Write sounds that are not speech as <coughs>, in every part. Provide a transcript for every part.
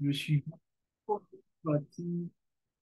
le suivant.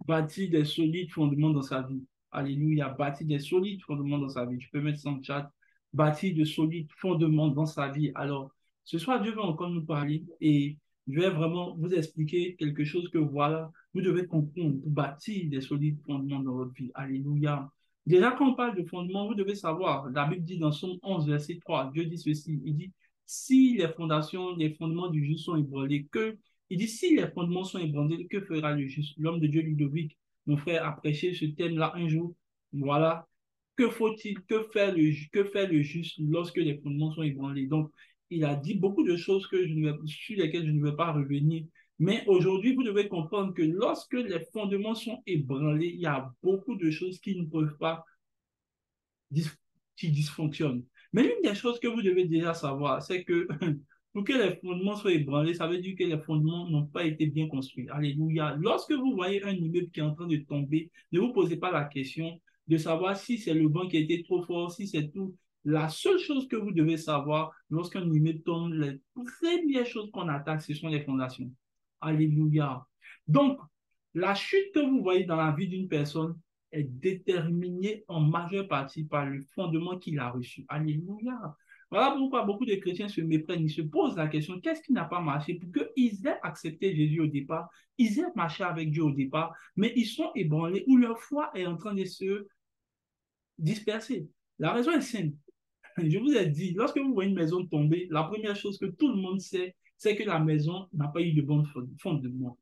Bâtir, des solides fondements dans sa vie. Alléluia. Bâtir des solides fondements dans sa vie. Tu peux mettre ça en chat. Bâtir de solides fondements dans sa vie. Alors, ce soir, Dieu va encore nous parler et je vais vraiment vous expliquer quelque chose que voilà, vous devez comprendre pour bâtir des solides fondements dans votre vie. Alléluia. Déjà, quand on parle de fondements, vous devez savoir, la Bible dit dans Somme 11, verset 3, Dieu dit ceci, il dit, si les fondations, les fondements du juste sont ébranlés, que, il dit, si les fondements sont ébranlés, que fera le juste? L'homme de Dieu, Ludovic, mon frère, a prêché ce thème-là un jour. Voilà. Que faut-il, que fait le, que fait le juste lorsque les fondements sont ébranlés? Donc, il a dit beaucoup de choses que sur lesquelles je ne vais pas revenir. Mais aujourd'hui, vous devez comprendre que lorsque les fondements sont ébranlés, il y a beaucoup de choses qui ne peuvent pas, qui dysfonctionnent. Mais l'une des choses que vous devez déjà savoir, c'est que <laughs> pour que les fondements soient ébranlés, ça veut dire que les fondements n'ont pas été bien construits. Alléluia. Lorsque vous voyez un immeuble qui est en train de tomber, ne vous posez pas la question de savoir si c'est le vent qui été trop fort, si c'est tout. La seule chose que vous devez savoir lorsqu'un immeuble tombe, les premières choses qu'on attaque, ce sont les fondations. Alléluia. Donc, la chute que vous voyez dans la vie d'une personne est déterminée en majeure partie par le fondement qu'il a reçu. Alléluia. Voilà pourquoi beaucoup de chrétiens se méprennent, ils se posent la question, qu'est-ce qui n'a pas marché pour qu'ils aient accepté Jésus au départ, ils aient marché avec Dieu au départ, mais ils sont ébranlés ou leur foi est en train de se disperser. La raison est simple. <laughs> Je vous ai dit, lorsque vous voyez une maison tomber, la première chose que tout le monde sait, c'est que la maison n'a pas eu de bon fondement,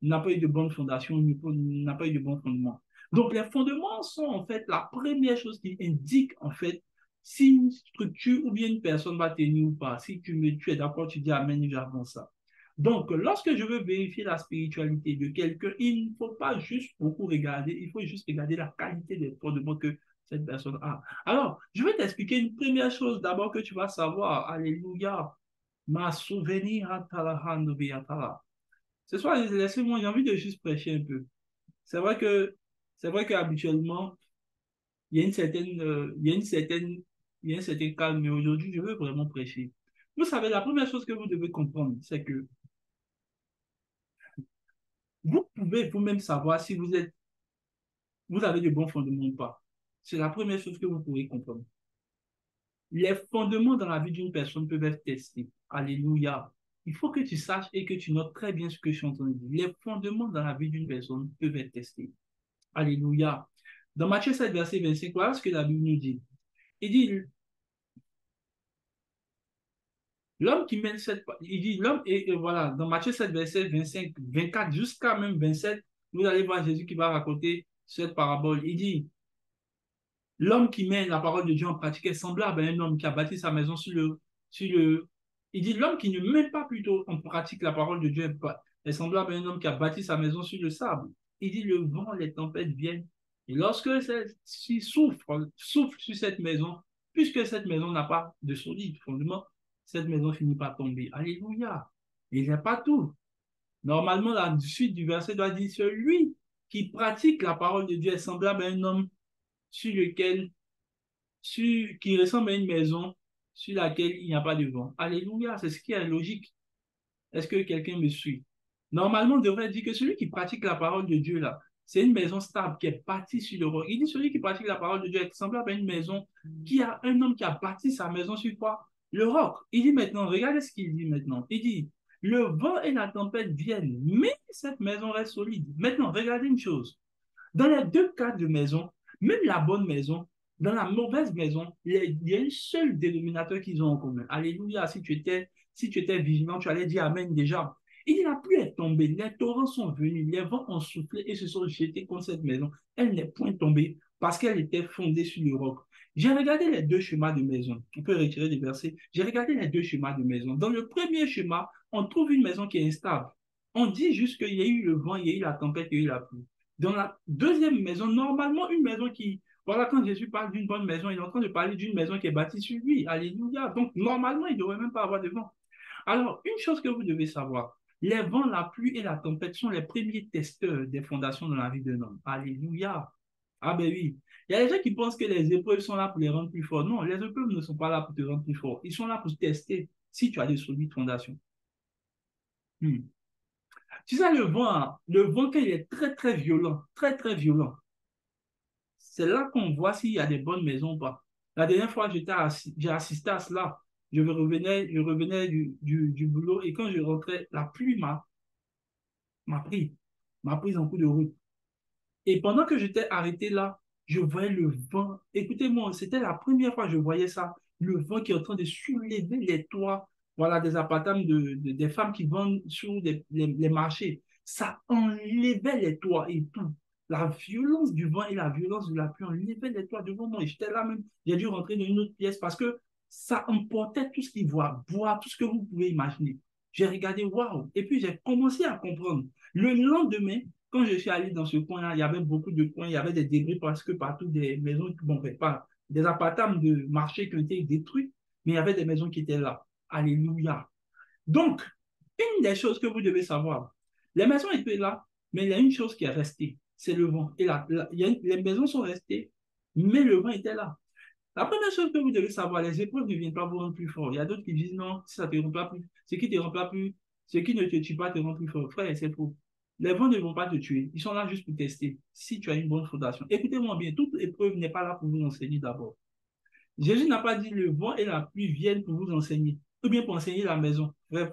n'a pas eu de bonne fondation, n'a pas eu de bon fondement. Donc, les fondements sont en fait la première chose qui indique en fait si une structure ou bien une personne va tenir ou pas. Si tu, me, tu es d'accord, tu dis Amen, j'avance ça. Donc, lorsque je veux vérifier la spiritualité de quelqu'un, il ne faut pas juste beaucoup regarder, il faut juste regarder la qualité des fondements que cette personne a. Alors, je vais t'expliquer une première chose d'abord que tu vas savoir. Alléluia ma souvenir Ce soir, laissez-moi, j'ai envie de juste prêcher un peu. C'est vrai que, c'est vrai qu'habituellement, il y a une certaine, euh, il y a une certaine, certain calme, mais aujourd'hui, je veux vraiment prêcher. Vous savez, la première chose que vous devez comprendre, c'est que vous pouvez vous-même savoir si vous êtes, vous avez de bons fondements ou pas. C'est la première chose que vous pouvez comprendre. Les fondements dans la vie d'une personne peuvent être testés. Alléluia. Il faut que tu saches et que tu notes très bien ce que je suis en train de dire. Les fondements dans la vie d'une personne peuvent être testés. Alléluia. Dans Matthieu 7, verset 25, voilà ce que la Bible nous dit? Il dit, l'homme qui mène cette, il dit, l'homme, et, voilà, dans Matthieu 7, verset 25, 24, jusqu'à même 27, vous allez voir Jésus qui va raconter cette parabole. Il dit, l'homme qui met la parole de Dieu en pratique est semblable à un homme qui a bâti sa maison sur le, sur le, il dit l'homme qui ne met pas plutôt en pratique la parole de Dieu est semblable à un homme qui a bâti sa maison sur le sable. Il dit le vent, les tempêtes viennent. Et lorsque celle-ci souffre, souffle sur cette maison, puisque cette maison n'a pas de solide fondement, cette maison finit par tomber. Alléluia. Et n'est pas tout. Normalement, la suite du verset doit dire celui qui pratique la parole de Dieu est semblable à un homme sur lequel, sur, qui ressemble à une maison sur laquelle il n'y a pas de vent. Alléluia, c'est ce qui est logique. Est-ce que quelqu'un me suit? Normalement, on devrait dire que celui qui pratique la parole de Dieu, là, c'est une maison stable qui est bâtie sur le roc. Il dit celui qui pratique la parole de Dieu est semblable à une maison qui a un homme qui a bâti sa maison sur quoi? Le roc. Il dit maintenant, regardez ce qu'il dit maintenant. Il dit, le vent et la tempête viennent, mais cette maison reste solide. Maintenant, regardez une chose. Dans les deux cas de maison, même la bonne maison, dans la mauvaise maison, il y a un seul dénominateur qu'ils ont en commun. Alléluia, si tu étais, si tu étais vigilant, tu allais dire Amen déjà. Il n'a plus est tombé, les torrents sont venus, les vents ont soufflé et se sont jetés contre cette maison. Elle n'est point tombée parce qu'elle était fondée sur le roc. J'ai regardé les deux schémas de maison. On peut retirer des versets. J'ai regardé les deux schémas de maison. Dans le premier schéma, on trouve une maison qui est instable. On dit juste qu'il y a eu le vent, il y a eu la tempête, il y a eu la pluie. Dans la deuxième maison, normalement, une maison qui, voilà, quand Jésus parle d'une bonne maison, il est en train de parler d'une maison qui est bâtie sur lui. Alléluia. Donc, normalement, il ne devrait même pas avoir de vent. Alors, une chose que vous devez savoir, les vents, la pluie et la tempête sont les premiers testeurs des fondations dans la vie d'un homme. Alléluia. Ah ben oui. Il y a des gens qui pensent que les épreuves sont là pour les rendre plus forts. Non, les épreuves ne sont pas là pour te rendre plus fort. Ils sont là pour tester si tu as des solides fondations. Hmm. Tu sais, le vent, le vent, quand il est très, très violent, très, très violent, c'est là qu'on voit s'il y a des bonnes maisons ou pas. La dernière fois, j'ai assisté à cela. Je revenais, je revenais du, du, boulot et quand je rentrais, la pluie m'a pris, m'a pris en coup de route. Et pendant que j'étais arrêté là, je voyais le vent. Écoutez-moi, c'était la première fois que je voyais ça. Le vent qui est en train de soulever les toits voilà, des appartements de, des femmes qui vendent sur les, marchés. Ça enlevait les toits et tout. La violence du vent et la violence de la pluie enlevaient les toits devant moi. J'étais là même, j'ai dû rentrer dans une autre pièce parce que ça emportait tout ce qui voit, boire, tout ce que vous pouvez imaginer. J'ai regardé, waouh! Et puis j'ai commencé à comprendre. Le lendemain, quand je suis allé dans ce coin-là, il y avait beaucoup de coins, il y avait des débris parce que partout des maisons, bon, pas des appartements de marché qui ont été détruits, mais il y avait des maisons qui étaient là. Alléluia. Donc, une des choses que vous devez savoir, les maisons étaient là, mais il y a une chose qui est restée, c'est le vent. Et là, les maisons sont restées, mais le vent était là. La première chose que vous devez savoir, les épreuves ne viennent pas vous rendre plus fort. Il y a d'autres qui disent non, ça ne te rend pas plus. Ce qui ne te rend pas plus, ce qui ne te tue pas te rend plus fort. Frère, c'est faux. Les vents ne vont pas te tuer. Ils sont là juste pour tester si tu as une bonne fondation. Écoutez-moi bien, toute épreuve n'est pas là pour vous enseigner d'abord. Jésus n'a pas dit le vent et la pluie viennent pour vous enseigner ou bien pour enseigner la maison. Bref.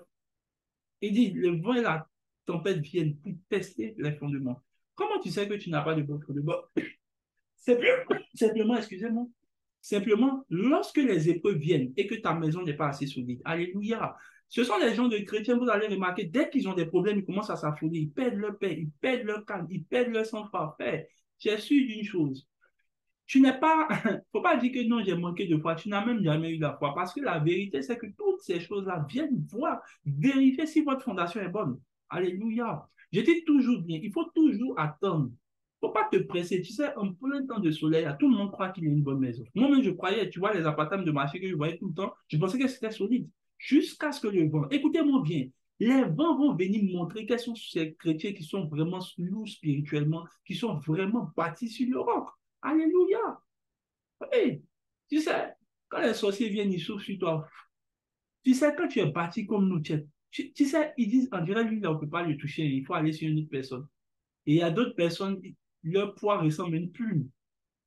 Il dit, le vent et la tempête viennent pour tester les fondements. Comment tu sais que tu n'as pas de bon fondement? <coughs> Simplement, excusez-moi, simplement, lorsque les épreuves viennent et que ta maison n'est pas assez solide, alléluia, ce sont les gens de chrétiens, vous allez remarquer, dès qu'ils ont des problèmes, ils commencent à s'affoler, ils perdent leur paix, ils perdent leur calme, ils perdent leur sang-froid. J'ai su d'une chose, tu n'es pas, <laughs> faut pas dire que non, j'ai manqué de foi. Tu n'as même jamais eu la foi. Parce que la vérité, c'est que toutes ces choses-là viennent voir, vérifier si votre fondation est bonne. Alléluia. Je dis toujours bien, il faut toujours attendre. Il ne faut pas te presser. Tu sais, en plein temps de soleil, tout le monde croit qu'il y a une bonne maison. Moi-même, je croyais, tu vois, les appartements de marché que je voyais tout le temps, je pensais que c'était solide. Jusqu'à ce que le vent, écoutez-moi bien, les vents vont venir montrer quels sont ces chrétiens qui sont vraiment lourds spirituellement, qui sont vraiment bâtis sur le roc. Alléluia. Oui, tu sais, quand les sorciers viennent, ils souffrent sur toi. Tu sais, quand tu es parti comme nous, tu, tu, sais, ils disent, on dirait, lui, on ne peut pas le toucher, il faut aller sur une autre personne. Et il y a d'autres personnes, leur poids ressemble à une plume.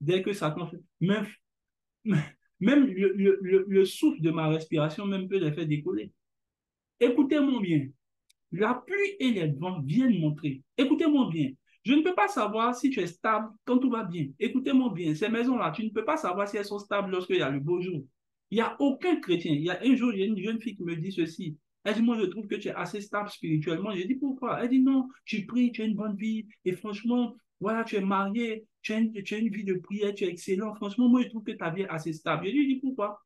Dès que ça fait, même, même le, le, le, souffle de ma respiration même peut les faire décoller. Écoutez-moi bien. La pluie et les vents viennent montrer. Écoutez-moi bien. Je ne peux pas savoir si tu es stable quand tout va bien. Écoutez-moi bien, ces maisons-là, tu ne peux pas savoir si elles sont stables lorsqu'il y a le beau jour. Il n'y a aucun chrétien. Il y a un jour, il y a une jeune fille qui me dit ceci. Elle dit, moi, je trouve que tu es assez stable spirituellement. J'ai dit, pourquoi? Elle dit, non, tu pries, tu as une bonne vie. Et franchement, voilà, tu es marié, tu as, une, vie de prière, tu es excellent. Franchement, moi, je trouve que ta vie est assez stable. Je lui dis, pourquoi?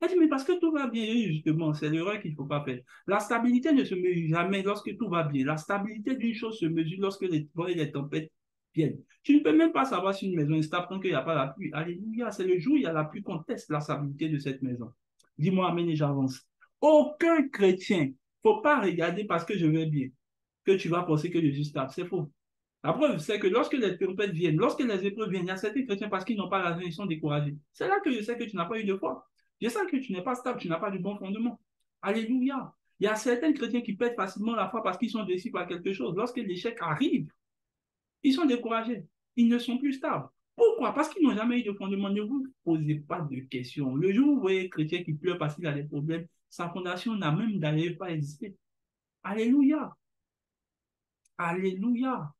Elle dit, mais parce que tout va bien, justement, c'est l'erreur qu'il ne faut pas faire. La stabilité ne se mesure jamais lorsque tout va bien. La stabilité d'une chose se mesure lorsque les et les tempêtes viennent. Tu ne peux même pas savoir si une maison est stable tant qu'il n'y a pas la pluie. Alléluia, c'est le jour où il y a la pluie qu'on teste la stabilité de cette maison. Dis-moi, Amen, et j'avance. Aucun chrétien, faut pas regarder parce que je vais bien, que tu vas penser que je suis stable. C'est faux. La preuve, c'est que lorsque les tempêtes viennent, lorsque les épreuves viennent, il y a certains chrétiens parce qu'ils n'ont pas la ils sont découragés. C'est là que je sais que tu n'as pas eu de foi. Je sais que tu n'es pas stable, tu n'as pas de bon fondement. Alléluia. Il y a certains chrétiens qui perdent facilement la foi parce qu'ils sont déçus par quelque chose. Lorsque l'échec arrive, ils sont découragés. Ils ne sont plus stables. Pourquoi? Parce qu'ils n'ont jamais eu de fondement. Ne vous posez pas de questions. Le jour où vous voyez un chrétien qui pleure parce qu'il a des problèmes, sa fondation n'a même d'ailleurs pas existé. Alléluia. Alléluia.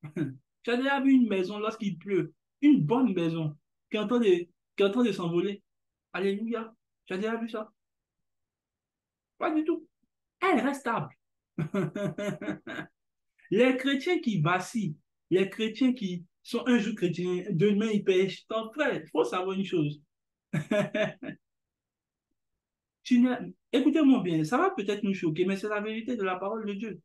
As déjà vu une maison lorsqu'il pleut, une bonne maison, qui est en train de s'envoler. Alléluia. As déjà vu ça Pas du tout. Elle reste stable. <laughs> les chrétiens qui vacillent, les chrétiens qui sont un jour chrétiens, demain ils pêchent. Ton frère, il faut savoir une chose. <laughs> Écoutez-moi bien, ça va peut-être nous choquer, mais c'est la vérité de la parole de Dieu.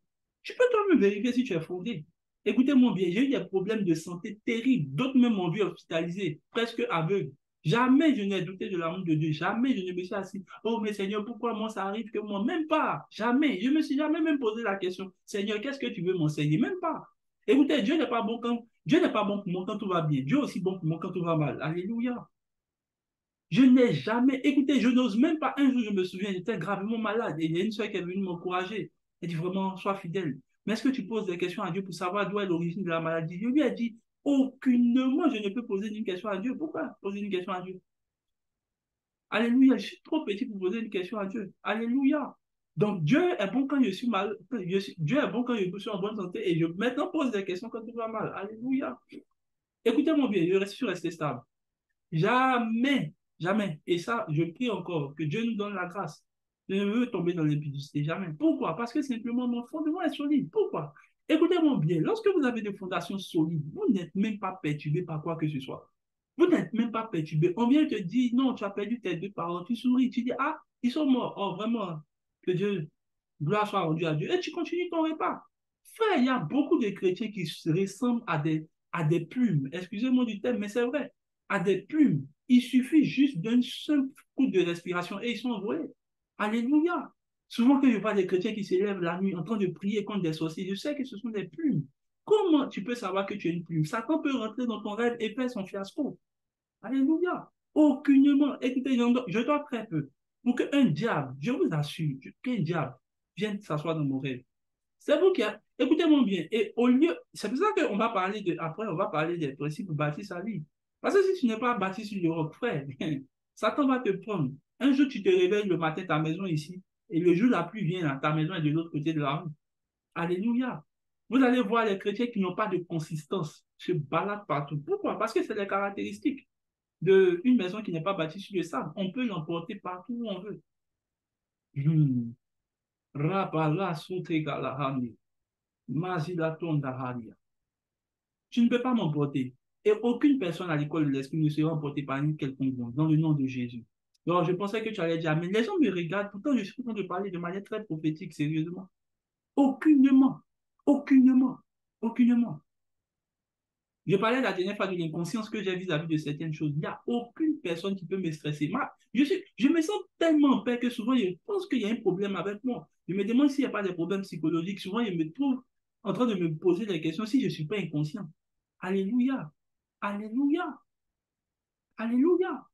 Tu peux toi-même vérifier si tu es fondé. Écoutez-moi bien, j'ai eu des problèmes de santé terribles. D'autres même m'ont vu hospitalisé, presque aveugle. Jamais je n'ai douté de l'amour de Dieu. Jamais je ne me suis assis. Oh, mais Seigneur, pourquoi moi ça arrive que moi? Même pas. Jamais. Je me suis jamais même posé la question. Seigneur, qu'est-ce que tu veux m'enseigner? Même pas. Écoutez, Dieu n'est pas bon quand Dieu n'est pas bon pour moi quand tout va bien. Dieu est aussi bon pour moi quand tout va mal. Alléluia. Je n'ai jamais, écoutez, je n'ose même pas. Un jour, je me souviens, j'étais gravement malade et il y a une soeur qui est venue m'encourager. Elle dit vraiment, sois fidèle. Mais est-ce que tu poses des questions à Dieu pour savoir d'où est l'origine de la maladie? Je lui ai dit, aucunement je ne peux poser une question à Dieu. Pourquoi poser une question à Dieu? Alléluia, je suis trop petit pour poser une question à Dieu. Alléluia. Donc Dieu est bon quand je suis mal. Dieu est bon quand je suis en bonne santé et je maintenant pose des questions quand tout va mal. Alléluia. Écoutez-moi bien, je suis resté stable. Jamais, jamais. Et ça, je prie encore que Dieu nous donne la grâce. Je ne veux tomber dans l'impudicité, jamais. Pourquoi? Parce que simplement mon fondement est solide. Pourquoi? Écoutez-moi bien, lorsque vous avez des fondations solides, vous n'êtes même pas perturbé par quoi que ce soit. Vous n'êtes même pas perturbé. On vient te dire, non, tu as perdu tes deux parents, tu souris, tu dis, ah, ils sont morts. Oh, vraiment, que Dieu, gloire soit rendue à Dieu. Et tu continues ton repas. Frère, il y a beaucoup de chrétiens qui ressemblent à des, à des plumes. Excusez-moi du terme, mais c'est vrai. À des plumes. Il suffit juste d'un seul coup de respiration et ils sont envolés. Alléluia. Souvent que je vois des chrétiens qui s'élèvent la nuit en train de prier contre des sorciers, je sais que ce sont des plumes. Comment tu peux savoir que tu es une plume? Satan peut rentrer dans ton rêve et faire son fiasco. Alléluia. Aucunement. Écoutez, je dois très peu pour qu'un diable, je vous assure, qu'un diable vienne s'asseoir dans mon rêve. C'est vous qui Écoutez-moi bien. Et au lieu, c'est pour ça qu'on va parler de, après, on va parler des principes bâtis sa vie. Parce que si tu n'es pas bâti sur le frère, <laughs> Satan va te prendre. Un jour, tu te réveilles le matin, ta maison ici, et le jour la pluie vient, ta maison est de l'autre côté de la rue. Alléluia. Vous allez voir les chrétiens qui n'ont pas de consistance se baladent partout. Pourquoi? Parce que c'est les caractéristiques d'une maison qui n'est pas bâtie sur le sable. On peut l'emporter partout où on veut. Hmm. Tu ne peux pas m'emporter. Et aucune personne à l'école de l'esprit ne sera emportée par une quelconque dans le nom de Jésus. Alors, je pensais que tu allais dire, mais les gens me regardent, pourtant je suis en train de parler de manière très prophétique, sérieusement. Aucunement, aucunement, aucunement. Je parlais la dernière fois de l'inconscience que j'ai vis-à-vis de certaines choses. Il n'y a aucune personne qui peut me stresser. Moi, je, je me sens tellement en paix que souvent, je pense qu'il y a un problème avec moi. Je me demande s'il n'y a pas des problèmes psychologiques. Souvent, je me trouve en train de me poser des questions si je ne suis pas inconscient. Alléluia. Alléluia. Alléluia.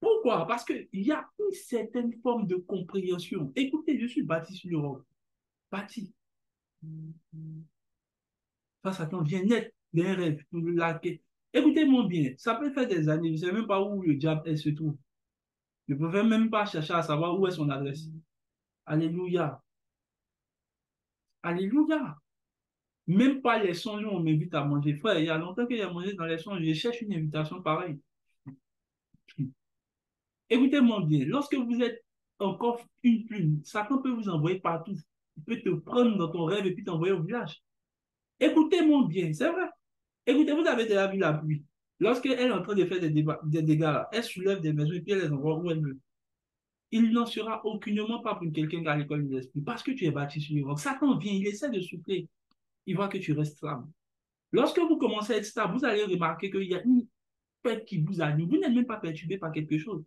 Pourquoi? Parce qu'il y a une certaine forme de compréhension. Écoutez, je suis bâti sur l'Europe. Bâti. À ton vient net le laquer. Écoutez-moi bien, ça peut faire des années, je ne sais même pas où le diable se trouve. Je ne peux même pas chercher à savoir où est son adresse. Alléluia. Alléluia. Même pas les songes, on m'invite à manger. Frère, il y a longtemps y a mangé dans les songes, je cherche une invitation pareille. Écoutez-moi bien, lorsque vous êtes encore une plume, Satan peut vous envoyer partout. Il peut te prendre dans ton rêve et puis t'envoyer au village. Écoutez-moi bien, c'est vrai. Écoutez, vous avez déjà vu la pluie. Lorsqu'elle est en train de faire des, dégâts, elle soulève des maisons et puis elle les envoie où elle veut. Il n'en sera aucunement pas pour quelqu'un qui a l'école de l'esprit. Parce que tu es bâti sur le roc. Satan vient, il essaie de souffler. Il voit que tu restes stable. Lorsque vous commencez à être stable, vous allez remarquer qu'il y a une tête qui vous anime. Vous n'êtes même pas perturbé par quelque chose.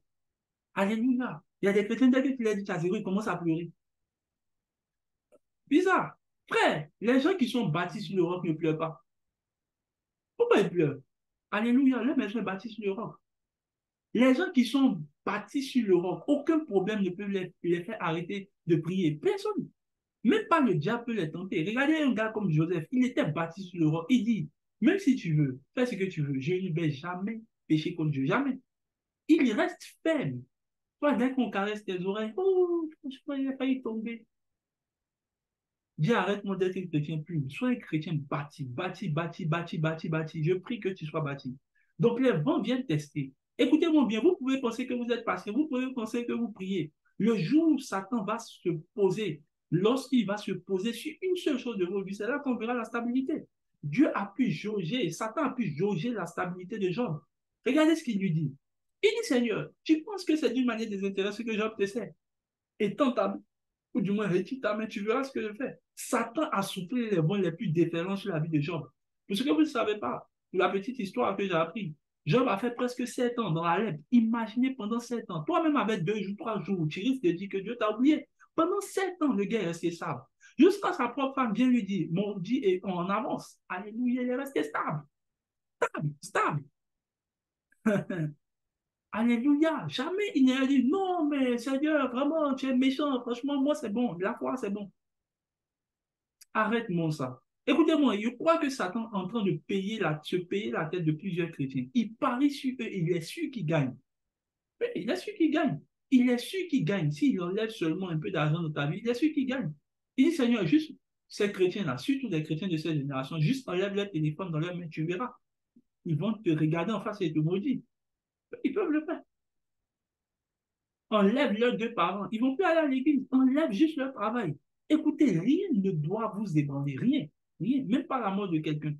Alléluia. Il y a des chrétiens, dès que tu dit à zéro, ils commencent à pleurer. Bizarre. Frère, les gens qui sont bâtis sur le roc ne pleurent pas. Pourquoi ils pleurent? Alléluia, leur maison est bâtie sur le roc. Les gens qui sont bâtis sur le roc, aucun problème ne peut les, faire arrêter de prier. Personne. Même pas le diable peut les tenter. Regardez un gars comme Joseph, il était bâti sur le roc. Il dit, même si tu veux, fais ce que tu veux, je ne vais jamais pécher contre Dieu. Jamais. Il reste ferme. Toi, dès qu'on caresse tes oreilles, oh, crois qu'il a failli tomber. Dis arrête-moi d'être un chrétien plus. Sois un chrétien bâti, bâti, bâti, bâti, bâti, bâti. Je prie que tu sois bâti. Donc les vents viennent tester. Écoutez-moi bien, vous pouvez penser que vous êtes passé, vous pouvez penser que vous priez. Le jour où Satan va se poser, lorsqu'il va se poser sur une seule chose de vos vies, c'est là qu'on verra la stabilité. Dieu a pu jauger, Satan a pu jauger la stabilité de Job. Regardez ce qu'il lui dit. Il dit, Seigneur, tu penses que c'est d'une manière désintéressée que Job te sait Et tentable, ou du moins retire ta main, tu verras ce que je fais. Satan a soufflé les vents les plus différents sur la vie de Job. Pour ce que vous ne savez pas, la petite histoire que j'ai appris, Job a fait presque sept ans dans la lèvre. Imaginez pendant sept ans. Toi-même avec deux ou trois jours, tu risques de dire que Dieu t'a oublié. Pendant sept ans, le gars est resté stable. Jusqu'à sa propre femme vient lui dire, mon Dieu est en avance. Alléluia, il est resté stable. Stable, stable. <laughs> Alléluia. Jamais il n'a dit, non, mais Seigneur, vraiment, tu es méchant. Franchement, moi, c'est bon. La foi, c'est bon. Arrête-moi ça. Écoutez-moi, je crois que Satan est en train de payer la, se payer la tête de plusieurs chrétiens. Il parie sur eux, il est sûr qu'il gagne. Il est sûr qu'il gagne. Il est sûr qu'il gagne. S'il enlève seulement un peu d'argent dans ta vie, il est sûr qu'il gagne. Il dit, Seigneur, juste ces chrétiens-là, surtout les chrétiens de cette génération, juste enlève leur téléphone dans leur main, tu verras. Ils vont te regarder en face et te maudire. Ils peuvent le faire. Enlève leurs deux parents. Ils vont plus aller à l'église. Enlève juste leur travail. Écoutez, rien ne doit vous ébranler. Rien. Rien. Même pas la mort de quelqu'un.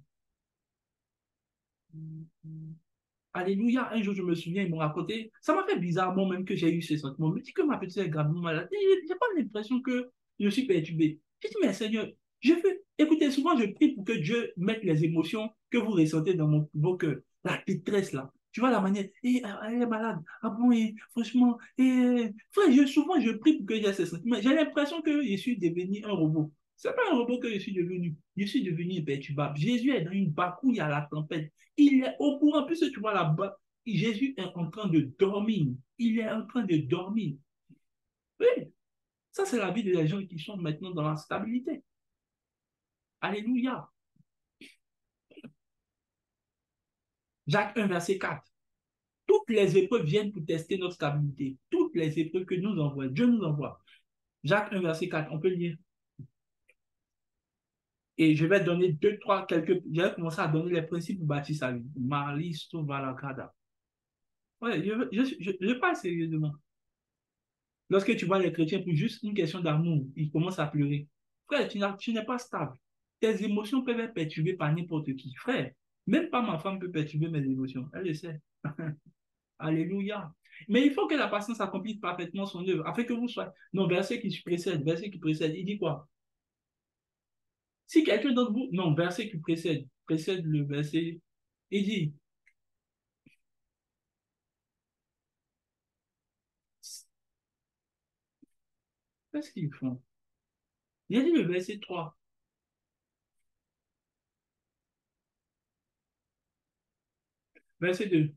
Alléluia. Un jour, je me souviens, ils m'ont raconté. Ça m'a fait bizarre, moi-même, que j'ai eu ce sentiment. Je me dis que ma petite est gravement malade. Je n'ai pas l'impression que je suis perturbé. Je dis, mais Seigneur, je veux. Écoutez, souvent, je prie pour que Dieu mette les émotions que vous ressentez dans mon, vos cœurs. La détresse, là. Tu vois la manière, et, elle est malade. Ah bon, et, franchement, et, je, souvent je prie pour que j'ai ces sentiments. J'ai l'impression que je suis devenu un robot. C'est pas un robot que je suis devenu. Je suis devenu imperturbable. Jésus est dans une y a la tempête. Il est au courant. Plus tu vois là-bas, Jésus est en train de dormir. Il est en train de dormir. Oui. Ça, c'est la vie des gens qui sont maintenant dans la stabilité. Alléluia. Jacques 1, verset 4. Toutes les épreuves viennent pour tester notre stabilité. Toutes les épreuves que nous envoie, Dieu nous envoie. Jacques 1, verset 4, on peut lire. Et je vais donner deux, trois, quelques. Je vais commencer à donner les principes pour bâtir sa vie. Maristo Valakada. Ouais, je, je, je, parle sérieusement. Lorsque tu vois les chrétiens pour juste une question d'amour, ils commencent à pleurer. Frère, tu n'es pas stable. Tes émotions peuvent être perturbées par n'importe qui. Frère, même pas ma femme peut perturber mes émotions. Elle le sait. <laughs> Alléluia. Mais il faut que la patience accomplisse parfaitement son œuvre, afin que vous soyez. Non, verset qui précède, verset qui précède, il dit quoi? Si quelqu'un d'entre vous. Non, verset qui précède, précède le verset, il dit. Qu'est-ce qu'ils font? Il a dit le verset 3. Verset 2.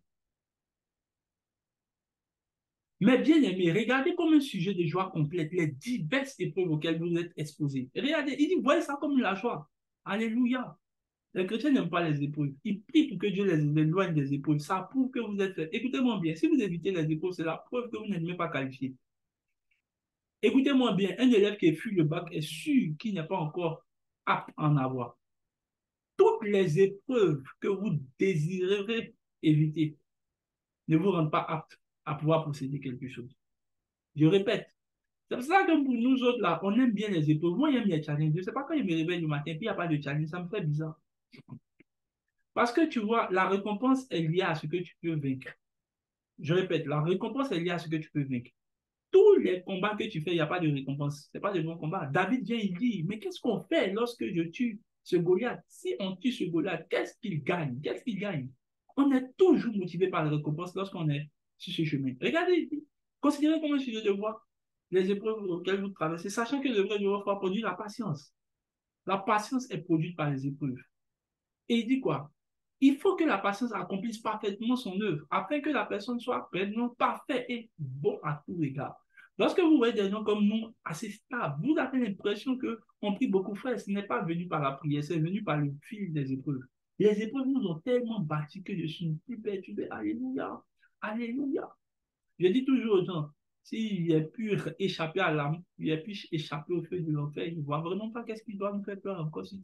Mais bien aimé, regardez comme un sujet de joie complète les diverses épreuves auxquelles vous êtes exposés. Regardez, il dit, voyez ça comme la joie. Alléluia. Les chrétiens n'aiment pas les épreuves. Ils prient pour que Dieu les éloigne des épreuves. Ça prouve que vous êtes Écoutez-moi bien, si vous évitez les épreuves, c'est la preuve que vous n'êtes même pas qualifié. Écoutez-moi bien, un élève qui fui le bac est sûr qu'il n'est pas encore apte à en avoir. Toutes les épreuves que vous désirerez éviter ne vous rendent pas apte à pouvoir posséder quelque chose. Je répète, c'est pour ça que pour nous autres, là, on aime bien les épreuves. Moi, j'aime les challenges. Je ne sais pas quand je me réveille le matin, puis il n'y a pas de challenge, ça me fait bizarre. Parce que tu vois, la récompense est liée à ce que tu peux vaincre. Je répète, la récompense est liée à ce que tu peux vaincre. Tous les combats que tu fais, il n'y a pas de récompense. Ce n'est pas de bons combats. David vient, il dit, mais qu'est-ce qu'on fait lorsque je tue ce Goliath? Si on tue ce Goliath, qu'est-ce qu'il gagne? Qu'est-ce qu'il gagne? On est toujours motivé par la récompense lorsqu'on est sur ce chemin. Regardez, considérez comme un sujet de voix les épreuves auxquelles vous traversez, sachant que le vrai devoir produit la patience. La patience est produite par les épreuves. Et il dit quoi? Il faut que la patience accomplisse parfaitement son œuvre, afin que la personne soit pleinement parfaite et bon à tous égards. Lorsque vous voyez des gens comme nous assez stables, vous avez l'impression qu'on prie beaucoup frère. Ce n'est pas venu par la prière, c'est venu par le fil des épreuves. Les épreuves nous ont tellement bâti que je suis plus perturbé. Alléluia. Alléluia. Je dis toujours aux gens, s'il a pu échapper à l'âme, il a pu échapper au feu de l'enfer, il ne voit vraiment pas qu'est-ce qui doit nous faire peur encore si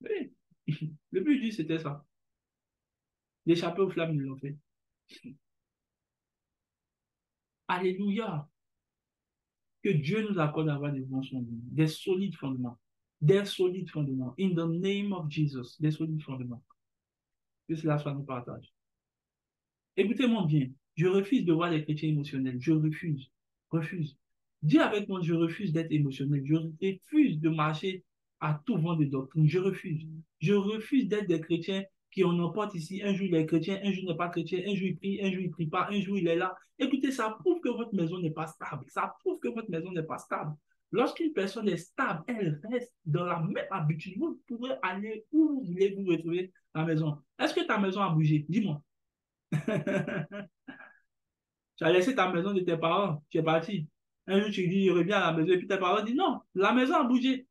Oui. <laughs> Le but dit, c'était ça. D'échapper aux flammes de l'enfer. Alléluia. Que Dieu nous accorde d'avoir des bons fondements, des solides fondements. Des solides fondements. In the name of Jesus, des solides fondements. Que cela soit nous partage. Écoutez-moi bien. Je refuse de voir les chrétiens émotionnels. Je refuse. Refuse. Dis avec moi, je refuse d'être émotionnel. Je refuse de marcher à tout vent de doctrine. Je refuse. Je refuse d'être des chrétiens qui en emportent ici. Un jour il est chrétien, un jour il n'est pas chrétien, un jour il prie, un jour il ne prie pas, un jour il est là. Écoutez, ça prouve que votre maison n'est pas stable. Ça prouve que votre maison n'est pas stable. Lorsqu'une personne est stable, elle reste dans la même habitude. Vous pourrez aller où vous voulez vous retrouver la maison. Est-ce que ta maison a bougé? Dis-moi. <laughs> tu as laissé ta maison de tes parents, tu es parti. Un jour, tu dis, reviens à la maison, et puis tes parents disent, non, la maison a bougé.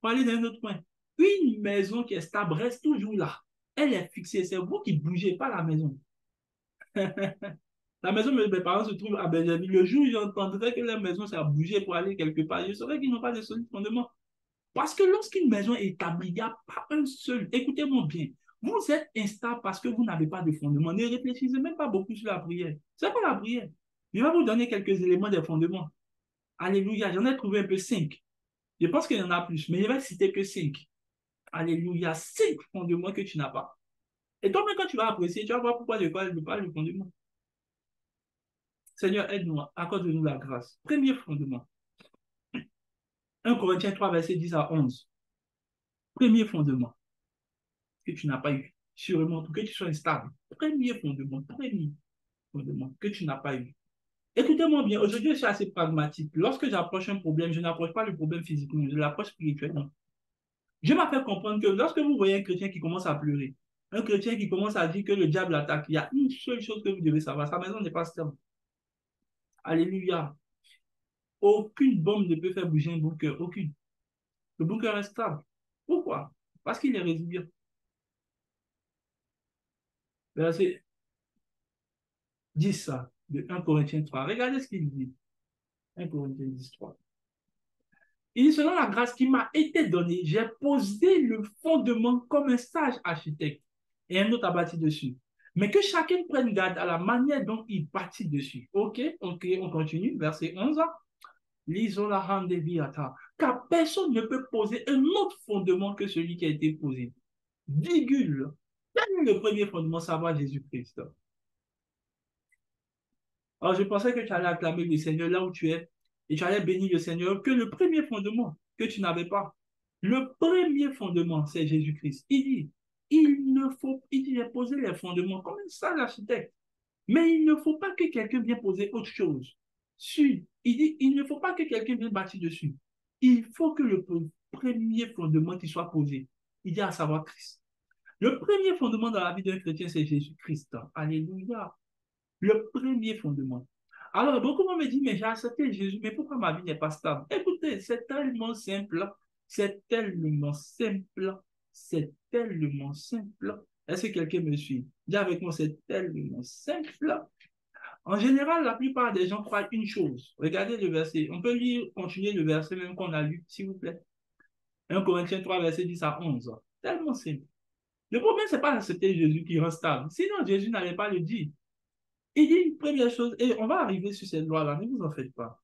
Pour aller dans un autre point. Une maison qui est stable reste toujours là. Elle est fixée. C'est vous qui bougez pas la maison. <laughs> la maison de mes parents se trouve à Benjamin. Le jour où j'entendrai que la maison s'est bougé pour aller quelque part, je saurais qu'ils n'ont pas de solide fondement. Parce que lorsqu'une maison est établie, il n'y a pas un seul. Écoutez-moi bien. Vous êtes instable parce que vous n'avez pas de fondement. Ne réfléchissez même pas beaucoup sur la prière. C'est pas la prière. Je vais vous donner quelques éléments des fondements. Alléluia. J'en ai trouvé un peu cinq. Je pense qu'il y en a plus, mais je vais citer que cinq. Alléluia. Cinq fondements que tu n'as pas. Et toi, même quand tu vas apprécier, tu vas voir pourquoi je parle, je parle de fondement. Seigneur, aide-nous, accorde-nous la grâce. Premier fondement. 1 Corinthiens 3, verset 10 à 11. Premier fondement que tu n'as pas eu. Sûrement, pour que tu sois stable. Premier fondement, premier fondement que tu n'as pas eu. Écoutez-moi bien, aujourd'hui, je suis assez pragmatique. Lorsque j'approche un problème, je n'approche pas le problème physiquement, je l'approche spirituellement. Je m'appelle comprendre que lorsque vous voyez un chrétien qui commence à pleurer, un chrétien qui commence à dire que le diable attaque, il y a une seule chose que vous devez savoir, sa maison n'est pas stable. Alléluia. Aucune bombe ne peut faire bouger un bunker. Aucune. Le bunker est stable. Pourquoi? Parce qu'il est résilient. Verset 10, ça, de 1 Corinthiens 3. Regardez ce qu'il dit. 1 Corinthiens 10, 3. Il dit, selon la grâce qui m'a été donnée, j'ai posé le fondement comme un sage architecte et un autre a bâti dessus. Mais que chacun prenne garde à la manière dont il bâtit dessus. Ok, on continue. Verset 11 car personne ne peut poser un autre fondement que celui qui a été posé. Virgule. Le premier fondement, savoir Jésus-Christ Alors, je pensais que tu allais acclamer le Seigneur là où tu es et tu allais bénir le Seigneur, que le premier fondement que tu n'avais pas. Le premier fondement, c'est Jésus-Christ. Il dit, il ne faut, il dit, poser les fondements comme un sale architecte. Mais il ne faut pas que quelqu'un vienne poser autre chose. Il dit, il ne faut pas que quelqu'un vienne bâtir dessus. Il faut que le premier fondement qui soit posé, il dit à savoir Christ. Le premier fondement dans la vie d'un chrétien, c'est Jésus-Christ. Alléluia. Le premier fondement. Alors, beaucoup me disent, mais j'ai accepté Jésus, mais pourquoi ma vie n'est pas stable? Écoutez, c'est tellement simple. C'est tellement simple. C'est tellement simple. Est-ce que quelqu'un me suit? Dis avec moi, c'est tellement simple. En général, la plupart des gens croient une chose. Regardez le verset. On peut lire, continuer le verset même qu'on a lu, s'il vous plaît. 1 Corinthiens 3, verset 10 à 11. Tellement simple. Le problème, ce n'est pas d'accepter Jésus qui rend stable. Sinon, Jésus n'allait pas le dire. Il dit première chose, et on va arriver sur cette loi-là, ne vous en faites pas.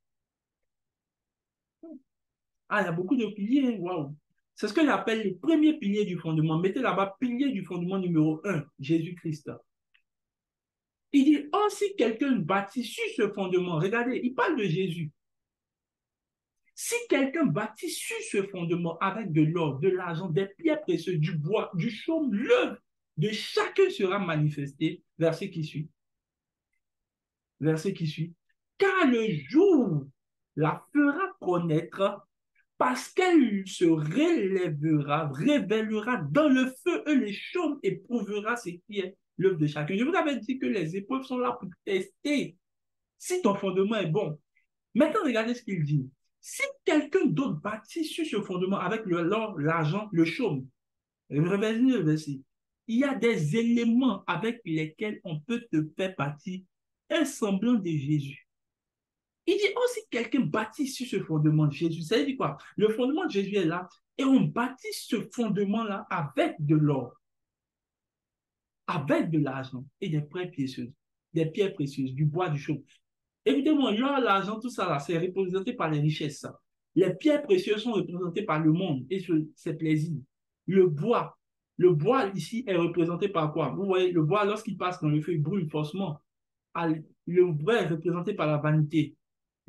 Ah, il y a beaucoup de piliers, waouh. C'est ce que j'appelle le premier pilier du fondement. Mettez là-bas pilier du fondement numéro 1, Jésus-Christ. Il dit, oh, si quelqu'un bâtit sur ce fondement, regardez, il parle de Jésus. Si quelqu'un bâtit sur ce fondement avec de l'or, de l'argent, des pierres précieuses, du bois, du chaume, l'œuvre de chacun sera manifestée. Verset qui suit. Verset qui suit. Car le jour la fera connaître parce qu'elle se relèvera, révélera dans le feu et les chaumes éprouvera ce qui est l'œuvre de chacun. Je vous avais dit que les épreuves sont là pour tester si ton fondement est bon. Maintenant, regardez ce qu'il dit. Si quelqu'un d'autre bâtit sur ce fondement avec l'or, l'argent, le chaume, le verset, il y a des éléments avec lesquels on peut te faire bâtir un semblant de Jésus. Il dit, oh, si quelqu'un bâtit sur ce fondement de Jésus, ça veut dire quoi? Le fondement de Jésus est là et on bâtit ce fondement-là avec de l'or avec de l'argent et des pierres précieuses, des pierres précieuses, du bois, du chaume. Évidemment, l'or, l'argent, tout ça, là, c'est représenté par les richesses. Les pierres précieuses sont représentées par le monde et ses plaisirs. Le bois, le bois ici est représenté par quoi? Vous voyez, le bois, lorsqu'il passe dans le feu, il brûle forcément. Le bois est représenté par la vanité,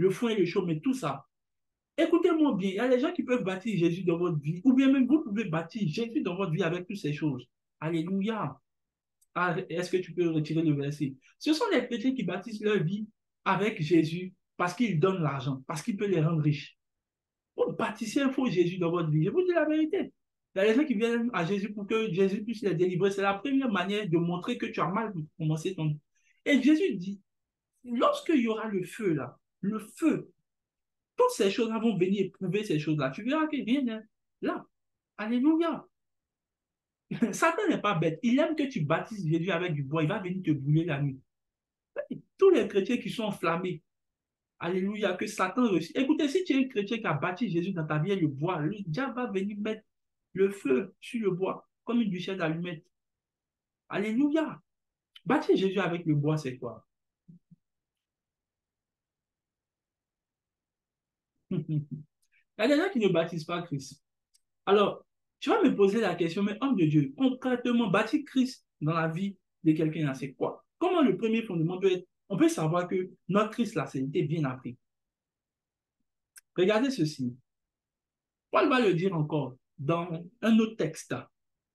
le foin et le et tout ça. Écoutez-moi bien, il y a des gens qui peuvent bâtir Jésus dans votre vie, ou bien même vous pouvez bâtir Jésus dans votre vie avec toutes ces choses. Alléluia. Ah, est-ce que tu peux retirer le verset? Ce sont les chrétiens qui bâtissent leur vie avec Jésus parce qu'il donne l'argent, parce qu'il peut les rendre riches. Vous bâtissez un faux Jésus dans votre vie. Je vous dis la vérité. Il y a des gens qui viennent à Jésus pour que Jésus puisse les délivrer. C'est la première manière de montrer que tu as mal pour commencer ton. Et Jésus dit, lorsqu'il y aura le feu là, le feu, toutes ces choses-là vont venir éprouver ces choses-là. Tu verras que rien, là. Alléluia. <laughs> Satan n'est pas bête. Il aime que tu baptises Jésus avec du bois. Il va venir te brûler la nuit. Tous les chrétiens qui sont enflammés, Alléluia, que Satan réussit. Écoutez, si tu es un chrétien qui a bâti Jésus dans ta vie le bois, le diable va venir mettre le feu sur le bois, comme une duchesse d'allumette. Alléluia. Bâtir Jésus avec le bois, c'est quoi? Il y a des gens qui ne baptisent pas Christ. Alors, tu vas me poser la question, mais homme de Dieu, concrètement, bâtir Christ dans la vie de quelqu'un, c'est quoi? Comment le premier fondement peut être? On peut savoir que notre Christ, là, c'était bien appris. Regardez ceci. Paul va le dire encore dans un autre texte,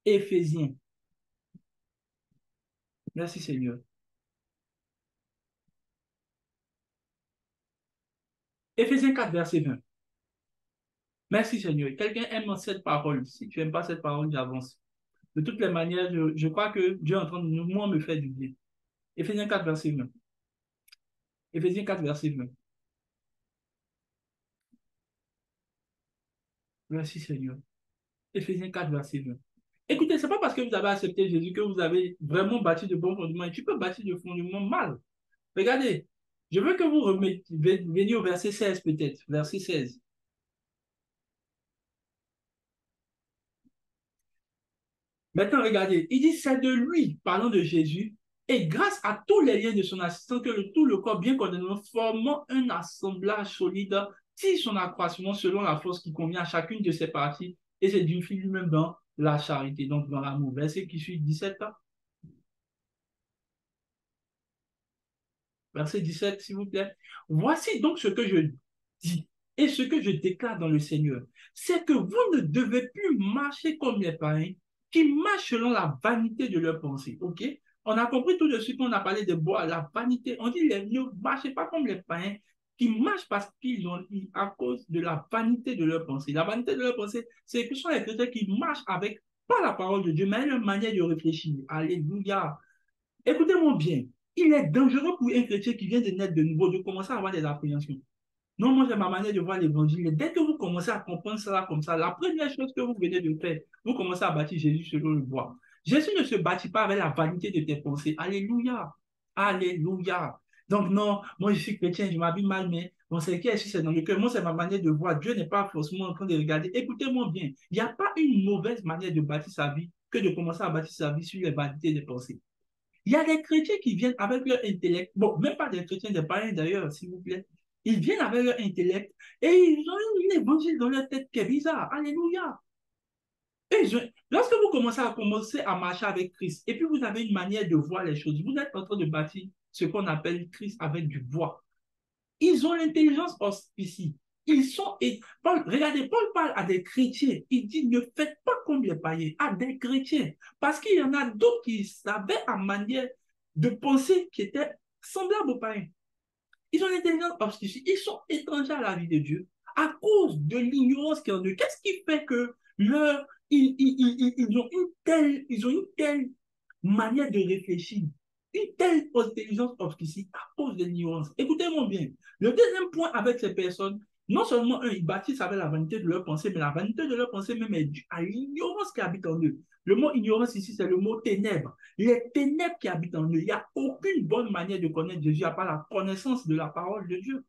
Éphésiens. Merci Seigneur. Éphésiens 4, verset 20. Merci Seigneur. Quelqu'un aime cette parole. Si tu n'aimes pas cette parole, j'avance. De toutes les manières, je, crois que Dieu est en train de moi me faire du bien. Éphésiens 4, verset 20. Éphésiens 4, verset 20. Merci Seigneur. Éphésiens 4, verset 20. Écoutez, ce n'est pas parce que vous avez accepté Jésus que vous avez vraiment bâti de bons fondements. tu peux bâtir de fondements mal. Regardez, je veux que vous veniez au verset 16 peut-être. Verset 16. Maintenant, regardez, il dit c'est de lui, parlant de Jésus, et grâce à tous les liens de son assistant, que tout le corps bien coordonné, formant un assemblage solide, tire son accroissement selon la force qui convient à chacune de ses parties, et c'est d'une fille lui-même dans la charité, donc dans l'amour. Verset qui suit 17 Verset 17, s'il vous plaît. Voici donc ce que je dis et ce que je déclare dans le Seigneur, c'est que vous ne devez plus marcher comme les païens qui marchent selon la vanité de leur pensée. OK? On a compris tout de suite qu'on a parlé de bois, la vanité. On dit les ne marchez pas comme les païens qui marchent parce qu'ils ont à cause de la vanité de leur pensée. La vanité de leur pensée, c'est que ce sont les chrétiens qui marchent avec pas la parole de Dieu, mais leur manière de réfléchir. Alléluia. Écoutez-moi bien. Il est dangereux pour un chrétien qui vient de naître de nouveau de commencer à avoir des appréhensions. Non, moi, j'ai ma manière de voir l'évangile. Dès que vous commencez à comprendre cela comme ça, la première chose que vous venez de faire, vous commencez à bâtir Jésus selon le bois. Jésus ne se bâtit pas avec la vanité de tes pensées. Alléluia. Alléluia. Donc, non, moi, je suis chrétien, je m'habille mal, mais mon Seigneur, c'est dans le cœur. Moi, c'est ma manière de voir. Dieu n'est pas forcément en train de regarder. Écoutez-moi bien. Il n'y a pas une mauvaise manière de bâtir sa vie que de commencer à bâtir sa vie sur les vanités des pensées. Il y a des chrétiens qui viennent avec leur intellect. Bon, même pas des chrétiens, des païens d'ailleurs, s'il vous plaît. Ils viennent avec leur intellect et ils ont un évangile dans leur tête qui est bizarre. Alléluia. Et lorsque vous commencez à commencer à marcher avec Christ et puis vous avez une manière de voir les choses, vous êtes en train de bâtir ce qu'on appelle Christ avec du bois. Ils ont l'intelligence ici. Ils sont. Et regardez, Paul parle à des chrétiens. Il dit ne faites pas comme les païens, à des chrétiens. Parce qu'il y en a d'autres qui savaient à manière de penser qui était semblable aux païens. Ils ont l'intelligence obscure. Ils sont étrangers à la vie de Dieu à cause de l'ignorance qui en eux. Qu'est-ce qui fait que leur, ils, ils, ont une telle, ils ont une telle manière de réfléchir, une telle intelligence obscure à cause de l'ignorance. Écoutez-moi bien. Le deuxième point avec ces personnes, non seulement eux, ils bâtissent avec la vanité de leur pensée, mais la vanité de leur pensée même est due à l'ignorance qui habite en eux. Le mot ignorance ici, c'est le mot ténèbres. Les ténèbres qui habitent en eux. Il n'y a aucune bonne manière de connaître Jésus à part la connaissance de la parole de Dieu.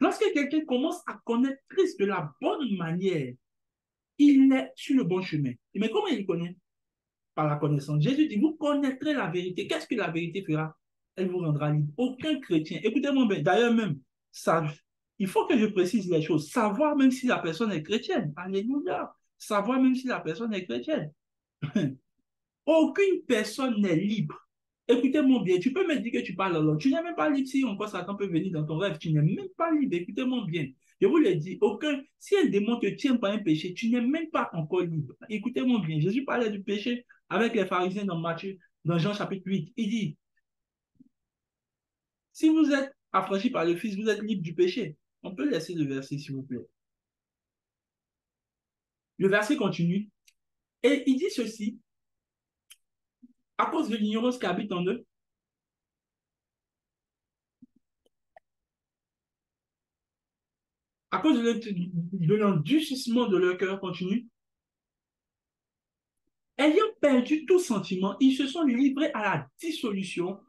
Lorsque quelqu'un commence à connaître Christ de la bonne manière, il est sur le bon chemin. Mais comment il connaît? Par la connaissance. Jésus dit, vous connaîtrez la vérité. Qu'est-ce que la vérité fera? Elle vous rendra libre. Aucun chrétien, écoutez-moi bien, d'ailleurs même, ça, il faut que je précise les choses. Savoir même si la personne est chrétienne. Alléluia. Savoir même si la personne est chrétienne. <laughs> Aucune personne n'est libre. Écoutez-moi bien, tu peux me dire que tu parles alors. Tu n'es même pas libre si encore Satan peut venir dans ton rêve. Tu n'es même pas libre. Écoutez-moi bien. Je vous l'ai dit, aucun, si un démon te tient par un péché, tu n'es même pas encore libre. Écoutez-moi bien. Jésus parlait du péché avec les pharisiens dans Matthieu, dans Jean chapitre 8. Il dit, si vous êtes affranchi par le Fils, vous êtes libre du péché. On peut laisser le verset, s'il vous plaît. Le verset continue. Et il dit ceci, à cause de l'ignorance qui habite en eux, à cause de l'endurcissement de leur cœur continue, ayant perdu tout sentiment, ils se sont livrés à la dissolution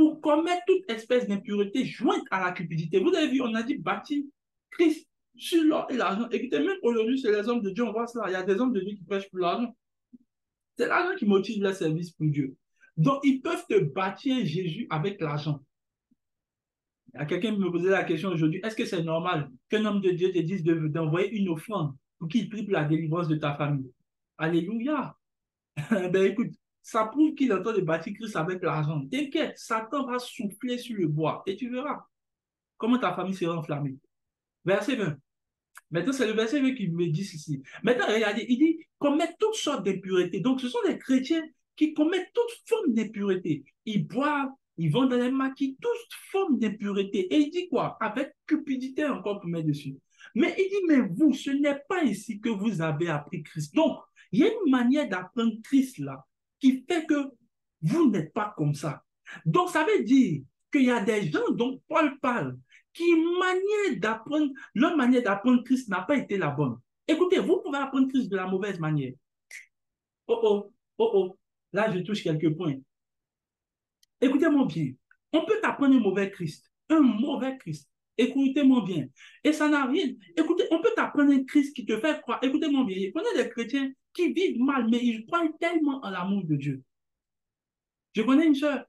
pour commettre toute espèce d'impureté jointe à la cupidité. Vous avez vu, on a dit bâtir Christ sur l'or et l'argent. Écoutez, même aujourd'hui, c'est les hommes de Dieu, on voit ça. Il y a des hommes de Dieu qui prêchent pour l'argent. C'est l'argent qui motive leur service pour Dieu. Donc, ils peuvent te bâtir Jésus avec l'argent. Il y a quelqu'un qui me posait la question aujourd'hui, est-ce que c'est normal qu'un homme de Dieu te dise d'envoyer une offrande pour qu'il prie pour la délivrance de ta famille? Alléluia. <laughs> ben écoute, ça prouve qu'il entend de bâtir Christ avec l'argent. T'inquiète, Satan va souffler sur le bois et tu verras comment ta famille sera enflammée. Verset 20. Maintenant, c'est le verset 20 qui me dit ceci. Maintenant, regardez, il dit commettre toutes sortes d'impuretés. Donc, ce sont des chrétiens qui commettent toutes formes d'impureté. Ils boivent, ils vont dans les maquis, toutes formes d'impureté. Et il dit quoi? Avec cupidité encore pour mettre dessus. Mais il dit, mais vous, ce n'est pas ici que vous avez appris Christ. Donc, il y a une manière d'apprendre Christ là qui fait que vous n'êtes pas comme ça. Donc, ça veut dire qu'il y a des gens dont Paul parle qui manière d'apprendre, leur manière d'apprendre Christ n'a pas été la bonne. Écoutez, vous pouvez apprendre Christ de la mauvaise manière. Oh oh, oh oh, là je touche quelques points. Écoutez-moi bien, on peut apprendre un mauvais Christ, un mauvais Christ. Écoutez-moi bien. Et ça n'a rien. Écoutez, on peut t'apprendre un Christ qui te fait croire. Écoutez-moi bien. Connaît des chrétiens qui vivent mal, mais ils croient tellement en l'amour de Dieu. Je connais une soeur.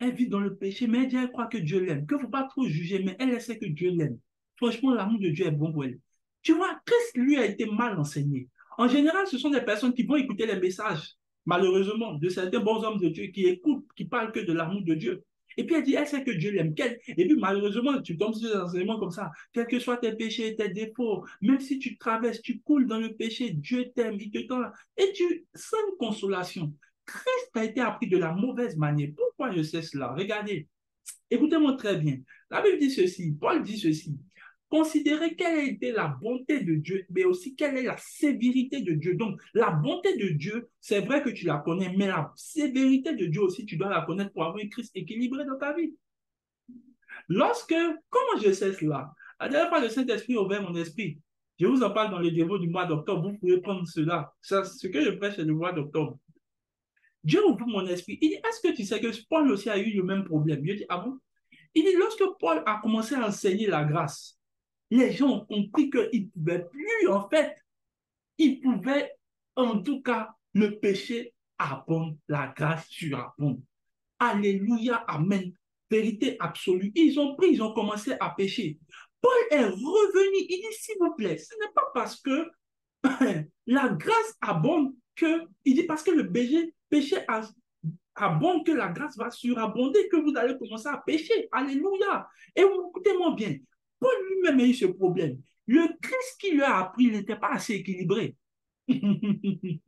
Elle vit dans le péché, mais elle croit que Dieu l'aime. Que ne faut pas trop juger, mais elle sait que Dieu l'aime. Franchement, l'amour de Dieu est bon pour elle. Tu vois, Christ, lui, a été mal enseigné. En général, ce sont des personnes qui vont écouter les messages, malheureusement, de certains bons hommes de Dieu qui écoutent, qui parlent que de l'amour de Dieu. Et puis elle dit, elle sait que Dieu l'aime. Et puis malheureusement, tu tombes sur des enseignements comme ça. Quels que soient tes péchés, tes défauts, même si tu traverses, tu coules dans le péché, Dieu t'aime, il te tend. Et tu une consolation. Christ a été appris de la mauvaise manière. Pourquoi je sais cela? Regardez. Écoutez-moi très bien. La Bible dit ceci, Paul dit ceci. Considérez quelle a été la bonté de Dieu, mais aussi quelle est la sévérité de Dieu. Donc, la bonté de Dieu, c'est vrai que tu la connais, mais la sévérité de Dieu aussi, tu dois la connaître pour avoir un Christ équilibré dans ta vie. Lorsque, comment je sais cela? La dernière fois, le Saint-Esprit ouvert mon esprit. Je vous en parle dans le dévot du mois d'octobre. Vous pouvez prendre cela. ce que je prêche, c'est le mois d'octobre. Dieu ouvre mon esprit. Il dit, est-ce que tu sais que Paul aussi a eu le même problème? Je dis, ah bon? Il dit, lorsque Paul a commencé à enseigner la grâce, les gens ont compris qu'ils ne pouvaient plus, en fait, ils pouvaient, en tout cas, le péché abonde, la grâce surabonde. Alléluia, Amen. Vérité absolue. Ils ont pris, ils ont commencé à pécher. Paul est revenu, il dit, s'il vous plaît, ce n'est pas parce que <laughs> la grâce abonde que, il dit, parce que le péché, péché abonde que la grâce va surabonder, que vous allez commencer à pécher. Alléluia. Et écoutez-moi bien, Lui-même a eu ce problème. Le Christ qui lui a appris n'était pas assez équilibré. <laughs>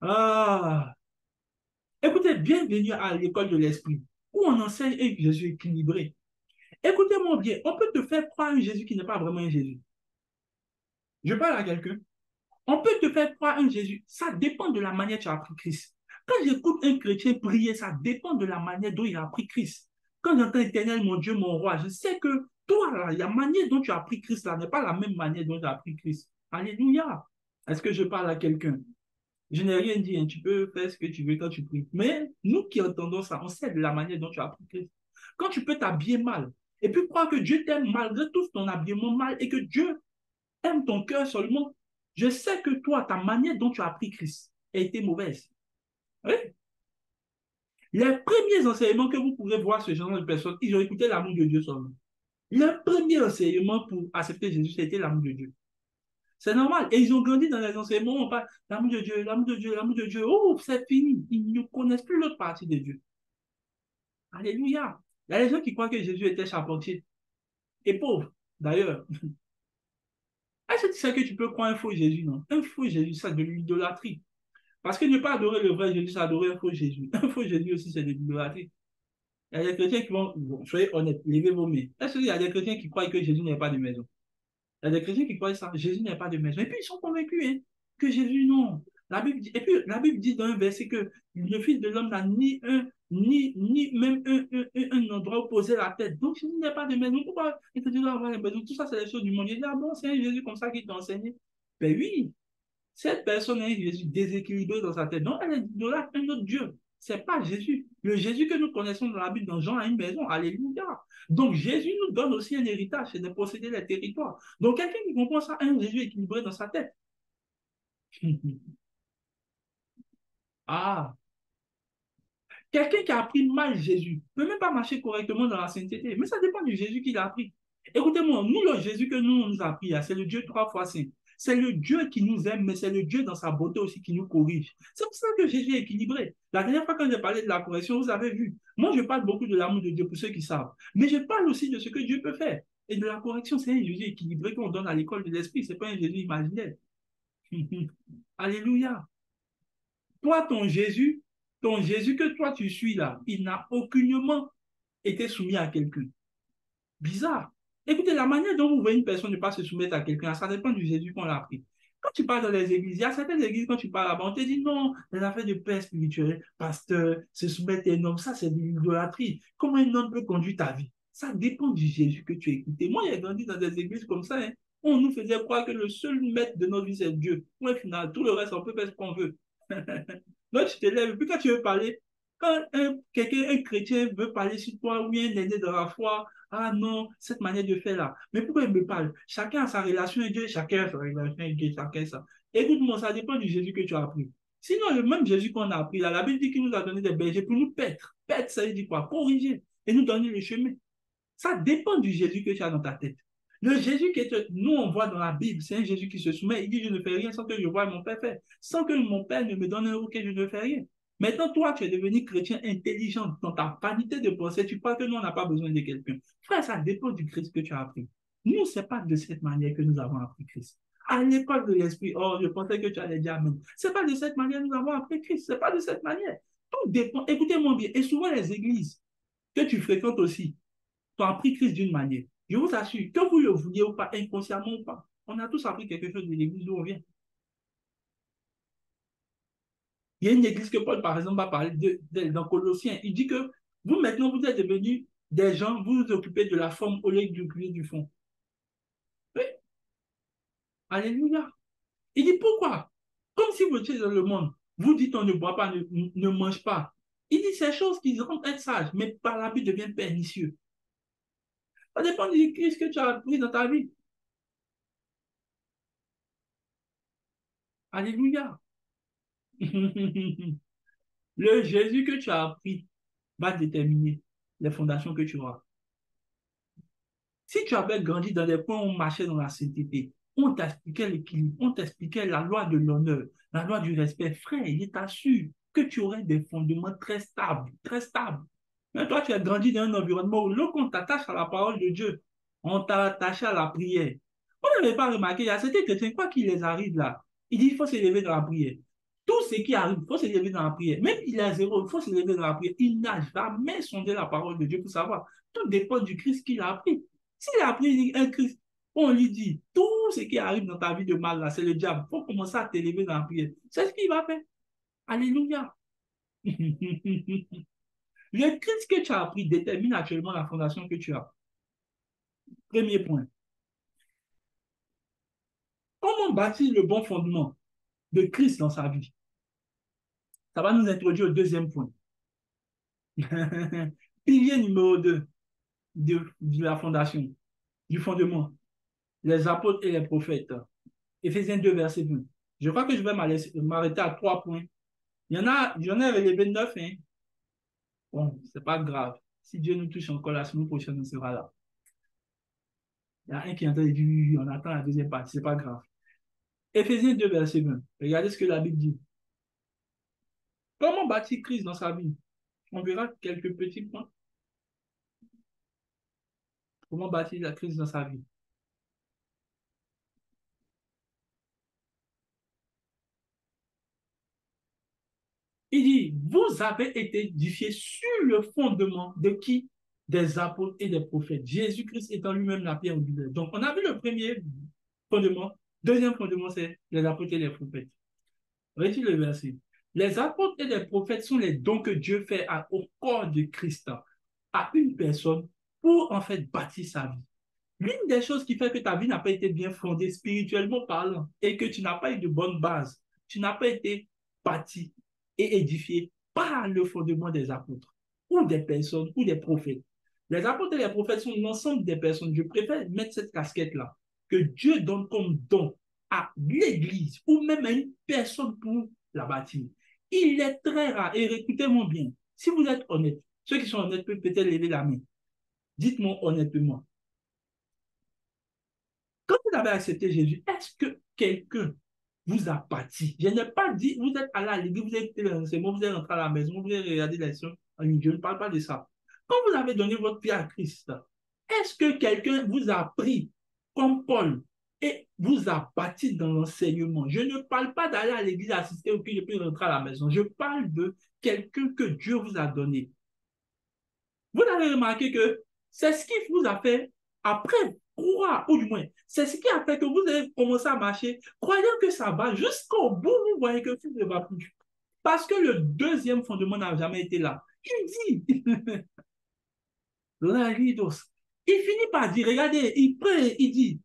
ah. Écoutez, bienvenue à l'école de l'esprit, où on enseigne un Jésus équilibré. Écoutez-moi bien, on peut te faire croire un Jésus qui n'est pas vraiment un Jésus. Je parle à quelqu'un. On peut te faire croire un Jésus. Ça dépend de la manière dont tu as appris Christ. Quand j'écoute un chrétien prier, ça dépend de la manière dont il a appris Christ. Quand j'entends éternel, mon Dieu, mon roi, je sais que toi, la manière dont tu as appris Christ, là, n'est pas la même manière dont tu as appris Christ. Alléluia. Est-ce que je parle à quelqu'un? Je n'ai rien dit, hein. tu peux faire ce que tu veux quand tu pries. Mais nous qui entendons ça, on sait de la manière dont tu as appris Christ. Quand tu peux t'habiller mal, et puis croire que Dieu t'aime malgré tout ton habillement mal, et que Dieu aime ton cœur seulement, je sais que toi, ta manière dont tu as appris Christ a été mauvaise. Les premiers enseignements que vous pourrez voir ce genre de personnes, ils ont écouté l'amour de Dieu seulement. Le premier enseignement pour accepter Jésus, c'était l'amour de Dieu. C'est normal. Et ils ont grandi dans les enseignements, on parle l'amour de Dieu, l'amour de Dieu, l'amour de Dieu. Oh, c'est fini. Ils ne connaissent plus l'autre partie de Dieu. Alléluia. Il y a des gens qui croient que Jésus était charpentier. Et pauvre, d'ailleurs. <laughs> Est-ce que tu sais que tu peux croire un faux Jésus, non? Un faux Jésus, c'est de l'idolâtrie. Parce que ne pas adorer le vrai Jésus, c'est adorer un faux Jésus. <laughs> Un faux Jésus aussi, c'est de l'idolâtrie. Il y a des chrétiens qui vont, soyez honnêtes, levez vos mains. Est-ce qu'il y a des chrétiens qui croient que Jésus n'est pas de maison? Il y a des chrétiens qui croient ça, Jésus n'est pas de maison. Et puis ils sont convaincus hein, que Jésus, non. La Bible dit, et puis la Bible dit dans un verset que le Fils de l'homme n'a ni un, ni, ni même un, un, un, endroit où poser la tête. Donc Jésus n'est pas de maison. Pourquoi il te dit avoir une maison? Tout ça, c'est les choses du monde. Il dit, ah bon, c'est un Jésus comme ça qui t'a enseigné. Ben oui. Cette personne est Jésus déséquilibré dans sa tête. Donc, elle est idolâtre un autre Dieu. C'est pas Jésus. Le Jésus que nous connaissons dans la Bible, dans Jean, a une maison. Alléluia. Donc, Jésus nous donne aussi un héritage, c'est de posséder les territoires. Donc, quelqu'un qui comprend ça a un Jésus équilibré dans sa tête. <laughs> ah. Quelqu'un qui a appris mal Jésus peut même pas marcher correctement dans la sainteté. Mais ça dépend du Jésus qu'il a appris. Écoutez-moi, nous, le Jésus que nous, on nous a appris, c'est le Dieu trois fois saint. C'est le Dieu qui nous aime, mais c'est le Dieu dans sa beauté aussi qui nous corrige. C'est pour ça que Jésus est équilibré. La dernière fois quand j'ai parlé de la correction, vous avez vu, moi je parle beaucoup de l'amour de Dieu pour ceux qui savent, mais je parle aussi de ce que Dieu peut faire. Et de la correction, c'est un Jésus équilibré qu'on donne à l'école de l'esprit, ce n'est pas un Jésus imaginaire. <laughs> Alléluia. Toi, ton Jésus, ton Jésus que toi tu suis là, il n'a aucunement été soumis à quelqu'un. Bizarre. Écoutez, la manière dont vous voyez une personne ne pas se soumettre à quelqu'un, ça dépend du Jésus qu'on a appris. Quand tu parles dans les églises, il y a certaines églises, quand tu parles là-bas, on te dit non, les affaires de paix spirituelle, pasteur, se soumettre à un homme, ça c'est de l'idolâtrie. Comment un homme peut conduire ta vie? Ça dépend du Jésus que tu as écouté. Moi, j'ai grandi dans des églises comme ça. Hein. On nous faisait croire que le seul maître de notre vie, c'est Dieu. Point final. Tout le reste, on peut faire ce qu'on veut. <laughs> Donc, tu te lèves. Puis quand tu veux parler, quand un, quelqu'un, un chrétien veut parler sur toi ou bien un aîné de la foi, ah non, cette manière de faire là. Mais pourquoi il me parle? Chacun a sa relation avec Dieu, chacun a sa relation avec Dieu, chacun ça. Écoute-moi, ça dépend du Jésus que tu as appris. Sinon, le même Jésus qu'on a appris là, la Bible dit qu'il nous a donné des bergers pour nous paître. Paître, ça veut dire quoi? Corriger et nous donner le chemin. Ça dépend du Jésus que tu as dans ta tête. Le Jésus que nous on voit dans la Bible, c'est un Jésus qui se soumet. Il dit, je ne fais rien sans que je voie mon Père faire. Sans que mon Père ne me donne un auquel je ne fais rien. Maintenant, toi, tu es devenu chrétien intelligent. Dans ta vanité de pensée, tu crois que nous, on n'a pas besoin de quelqu'un. Frère, ça dépend du Christ que tu as appris. Nous, ce n'est pas de cette manière que nous avons appris Christ. À l'école de l'esprit, oh, je pensais que tu allais dire Amen. Ce n'est pas de cette manière que nous avons appris Christ. Ce n'est pas de cette manière. Tout dépend. Écoutez-moi bien. Et souvent, les églises que tu fréquentes aussi, tu as appris Christ d'une manière. Je vous assure, que vous le vouliez ou pas, inconsciemment ou pas, on a tous appris quelque chose de l'église où on vient. Il y a une église que Paul, par exemple, va parler de, dans Colossiens. Il dit que vous, maintenant, vous êtes devenus des gens, vous vous occupez de la forme au lieu du du fond. Oui. Alléluia. Il dit pourquoi? Comme si vous étiez dans le monde, vous dites on ne boit pas, ne, mange pas. Il dit ces choses qui rendent être sages, mais par la vie deviennent pernicieux. Ça dépend du Christ que tu as appris dans ta vie. Alléluia. <laughs> Le Jésus que tu as appris va déterminer les fondations que tu auras. Si tu avais grandi dans des points où on marchait dans la sainteté, on t'expliquait l'équilibre, on t'expliquait la loi de l'honneur, la loi du respect, frère, il t'assure que tu aurais des fondements très stables, très stables. Mais toi, tu as grandi dans un environnement où lorsqu'on t'attache à la parole de Dieu, on t'a attaché à la prière. On n'avait pas remarqué, il y a certains chrétiens, quoi qu'il les arrive là, il dit qu'il faut s'élever dans la prière. Tout ce qui arrive, il faut s'élever dans la prière. Même il à zéro, il faut s'élever dans la prière. Il n'a jamais sondé la parole de Dieu pour savoir. Tout dépend du Christ qu'il a appris. S'il a appris un Christ, on lui dit, tout ce qui arrive dans ta vie de mal, là, c'est le diable. Il faut commencer à t'élever dans la prière. C'est ce qu'il va faire. Alléluia. <laughs> le Christ que tu as appris détermine actuellement la fondation que tu as. Premier point. Comment bâtir le bon fondement? De Christ dans sa vie. Ça va nous introduire au deuxième point. <laughs> Pilier numéro 2 de, la fondation, du fondement. Les apôtres et les prophètes. Éphésiens 2, verset 20. Je crois que je vais m'arrêter à trois points. Il y en a, j'en ai relevé neuf. Hein. Bon, c'est pas grave. Si Dieu nous touche encore la semaine prochaine, on sera là. Il y a un qui entend dire, on attend la deuxième partie, c'est pas grave. Éphésiens 2, verset 20. Regardez ce que la Bible dit. Comment bâtir Christ dans sa vie? On verra quelques petits points. Comment bâtir la crise dans sa vie? Il dit, vous avez été édifiés sur le fondement de qui? Des apôtres et des prophètes. Jésus-Christ étant lui-même la pierre angulaire. Donc, on a vu le premier fondement, Deuxième fondement, c'est les apôtres et les prophètes. Voyez-vous le verset? Les apôtres et les prophètes sont les dons que Dieu fait au corps de Christ, à une personne, pour en fait bâtir sa vie. L'une des choses qui fait que ta vie n'a pas été bien fondée spirituellement parlant et que tu n'as pas eu de bonne base, tu n'as pas été bâti et édifié par le fondement des apôtres ou des personnes ou des prophètes. Les apôtres et les prophètes sont l'ensemble des personnes. Je préfère mettre cette casquette-là que Dieu donne comme don à l'Église ou même à une personne pour la bâtir. Il est très rare, et écoutez-moi bien, si vous êtes honnête, ceux qui sont honnêtes peuvent peut-être lever la main. Dites-moi honnêtement. Quand vous avez accepté Jésus, est-ce que quelqu'un vous a bâti? Je n'ai pas dit, vous êtes allé à l'église, vous vous êtes rentré à la maison, vous avez regardé les en Je ne parle pas de ça. Quand vous avez donné votre vie à Christ, est-ce que quelqu'un vous a pris? Comme Paul et vous a bâti dans l'enseignement. Je ne parle pas d'aller à l'église assister ou je peux rentrer à la maison. Je parle de quelqu'un que Dieu vous a donné. Vous avez remarqué que c'est ce qui vous a fait après croire, ou du moins, c'est ce qui a fait que vous avez commencé à marcher, croyant que ça va jusqu'au bout, vous voyez que ça ne va plus. Parce que le deuxième fondement n'a jamais été là. Il dit, <laughs> il finit par dire, regardez, il prie, il dit,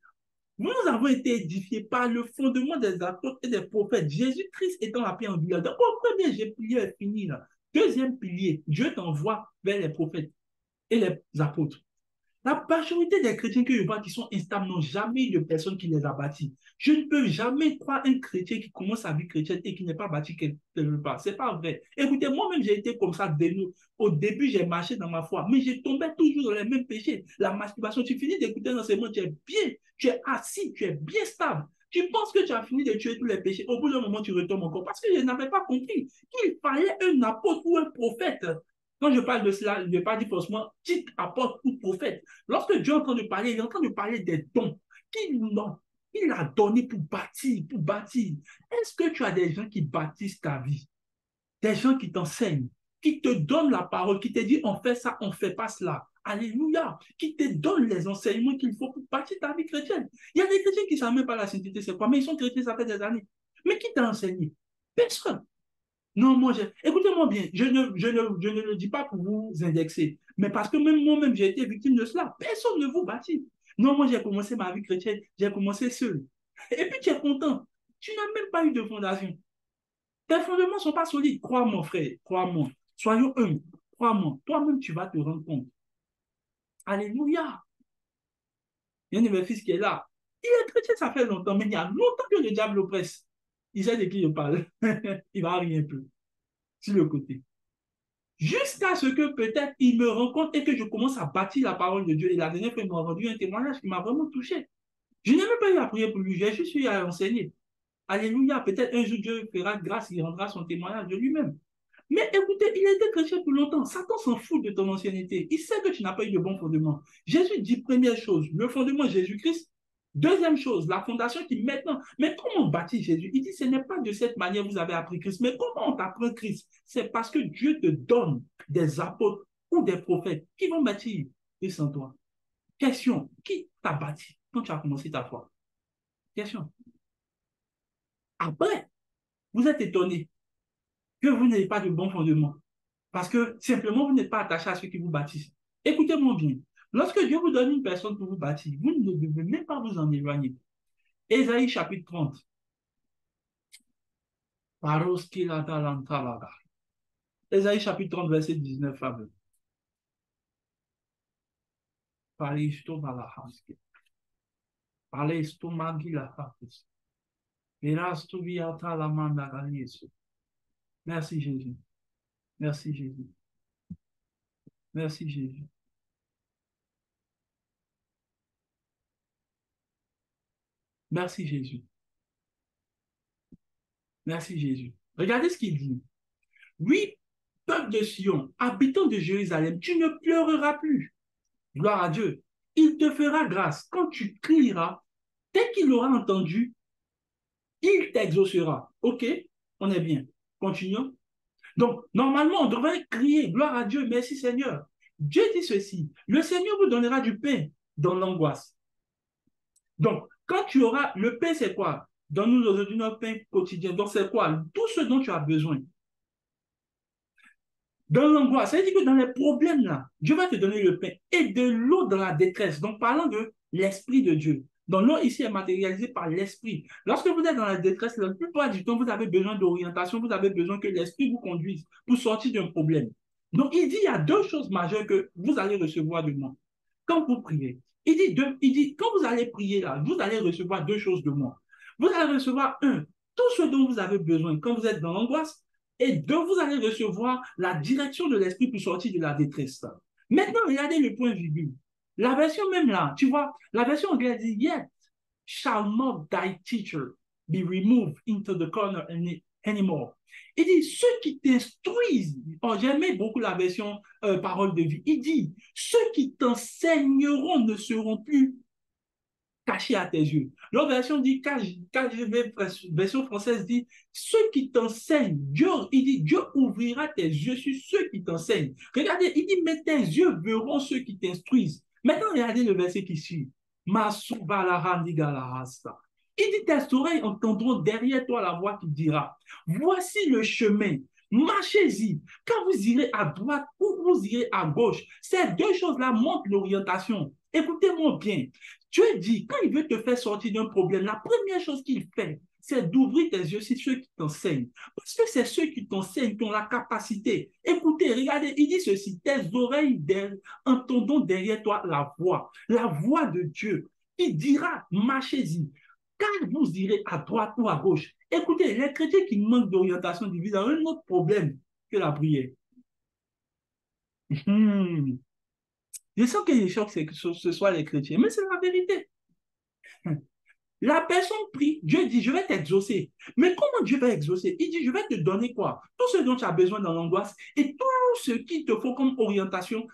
nous avons été édifiés par le fondement des apôtres et des prophètes. Jésus-Christ étant la pierre angulaire. Donc, au premier pilier est fini. Deuxième pilier, Dieu t'envoie vers les prophètes et les apôtres. La majorité des chrétiens que je vois qui sont instables n'ont jamais eu de personne qui les a bâtis. Je ne peux jamais croire un chrétien qui commence sa vie chrétienne et qui n'est pas bâti quelque part. Ce n'est pas vrai. Écoutez, moi-même, j'ai été comme ça dès nous. Au début, j'ai marché dans ma foi, mais j'ai tombé toujours dans les mêmes péchés. La masturbation, tu finis d'écouter l'enseignement, tu es bien, tu es assis, tu es bien stable. Tu penses que tu as fini de tuer tous les péchés. Au bout d'un moment, tu retombes encore. Parce que je n'avais pas compris qu'il fallait un apôtre ou un prophète quand je parle de cela, je ne vais pas dire forcément titre, apôtre ou prophète. Lorsque Dieu est en train de parler, il est en train de parler des dons qu'il il a donné pour bâtir, pour bâtir. Est-ce que tu as des gens qui bâtissent ta vie? Des gens qui t'enseignent, qui te donnent la parole, qui te disent on fait ça, on ne fait pas cela. Alléluia. Qui te donnent les enseignements qu'il faut pour bâtir ta vie chrétienne. Il y a des chrétiens qui ne savent même pas la sainteté, c'est quoi, mais ils sont chrétiens, ça fait des années. Mais qui t'a enseigné? Personne. Non, moi, écoutez-moi bien, je ne, je, ne, je ne le dis pas pour vous indexer, mais parce que même moi-même, j'ai été victime de cela. Personne ne vous bâtit. Non, moi, j'ai commencé ma vie chrétienne, j'ai commencé seul. Et puis, tu es content. Tu n'as même pas eu de fondation. Tes fondements ne sont pas solides. Crois-moi, frère, crois-moi. Soyons humbles. Crois-moi. Toi-même, tu vas te rendre compte. Alléluia. Il y a un fils qui est là. Il est chrétien, ça fait longtemps, mais il y a longtemps que le diable oppresse il sait de qui je parle. <laughs> il va rien peu sur le côté. Jusqu'à ce que peut-être il me rencontre et que je commence à bâtir la parole de Dieu. Et la dernière fois, il m'a rendu un témoignage qui m'a vraiment touché. Je n'ai même pas eu à prier pour lui, j'ai juste eu à enseigner. Alléluia, peut-être un jour Dieu fera grâce, il rendra son témoignage de lui-même. Mais écoutez, il a été chrétien pour longtemps. Satan s'en fout de ton ancienneté. Il sait que tu n'as pas eu de bon fondement. Jésus dit première chose, le fondement Jésus-Christ, Deuxième chose, la fondation qui maintenant, mais comment on bâtit Jésus? Il dit, ce n'est pas de cette manière que vous avez appris Christ, mais comment on t'apprend Christ? C'est parce que Dieu te donne des apôtres ou des prophètes qui vont bâtir et sans toi. Question, qui t'a bâti quand tu as commencé ta foi? Question. Après, vous êtes étonné que vous n'ayez pas de bon fondement parce que simplement vous n'êtes pas attaché à ceux qui vous bâtissent. Écoutez-moi bien. Lorsque Dieu vous donne une personne pour vous bâtir, vous ne devez même pas vous en éloigner. Ésaïe chapitre 30. Ésaïe chapitre 30, verset 19 à 20. Merci Jésus. Merci Jésus. Merci Jésus. Merci Jésus. Merci Jésus. Regardez ce qu'il dit. Oui, peuple de Sion, habitant de Jérusalem, tu ne pleureras plus. Gloire à Dieu. Il te fera grâce. Quand tu crieras, dès qu'il aura entendu, il t'exaucera. OK, on est bien. Continuons. Donc, normalement, on devrait crier, gloire à Dieu, merci Seigneur. Dieu dit ceci, le Seigneur vous donnera du pain dans l'angoisse. Donc, quand tu auras, le pain, c'est quoi? Donne-nous aujourd'hui notre pain quotidien. Donc, c'est quoi? Tout ce dont tu as besoin. Dans l'angoisse, ça veut dire que dans les problèmes, là, Dieu va te donner le pain et de l'eau dans la détresse. Donc, parlant de l'Esprit de Dieu. Donc, l'eau ici est matérialisé par l'Esprit. Lorsque vous êtes dans la détresse, la plupart du temps, vous avez besoin d'orientation, vous avez besoin que l'Esprit vous conduise pour sortir d'un problème. Donc, il dit, il y a deux choses majeures que vous allez recevoir de moi. Quand vous priez, il dit, il dit, quand vous allez prier là, vous allez recevoir deux choses de moi. Vous allez recevoir, un, tout ce dont vous avez besoin quand vous êtes dans l'angoisse, et deux, vous allez recevoir la direction de l'Esprit pour sortir de la détresse. Maintenant, regardez le point virgule. La version même là, tu vois, la version anglaise dit, Yet shall not thy teacher be removed into the corner anymore. Il dit, ceux qui t'instruisent, oh, j'aimais beaucoup la version euh, parole de vie, il dit, ceux qui t'enseigneront ne seront plus cachés à tes yeux. L'autre version dit, je, version française dit, ceux qui t'enseignent, Dieu, il dit, Dieu ouvrira tes yeux sur ceux qui t'enseignent. Regardez, il dit, mais tes yeux verront ceux qui t'instruisent. Maintenant, regardez le verset qui suit. Il dit, tes oreilles entendront derrière toi la voix qui dira, voici le chemin, marchez-y. Quand vous irez à droite ou vous irez à gauche, ces deux choses-là montrent l'orientation. Écoutez-moi bien. Dieu dit, quand il veut te faire sortir d'un problème, la première chose qu'il fait, c'est d'ouvrir tes yeux sur ceux qui t'enseignent. Parce que c'est ceux qui t'enseignent qui ont la capacité. Écoutez, regardez, il dit ceci, tes oreilles entendons derrière toi la voix, la voix de Dieu. Il dira, marchez-y. Quand vous irez à droite ou à gauche, écoutez, les chrétiens qui manquent d'orientation divine ont un autre problème que la prière. Hmm. Je sens que chocs, c'est que ce soit les chrétiens, mais c'est la vérité. La personne prie, Dieu dit, je vais t'exaucer. Mais comment Dieu va exaucer? Il dit, je vais te donner quoi? Tout ce dont tu as besoin dans l'angoisse et tout ce qu'il te faut comme orientation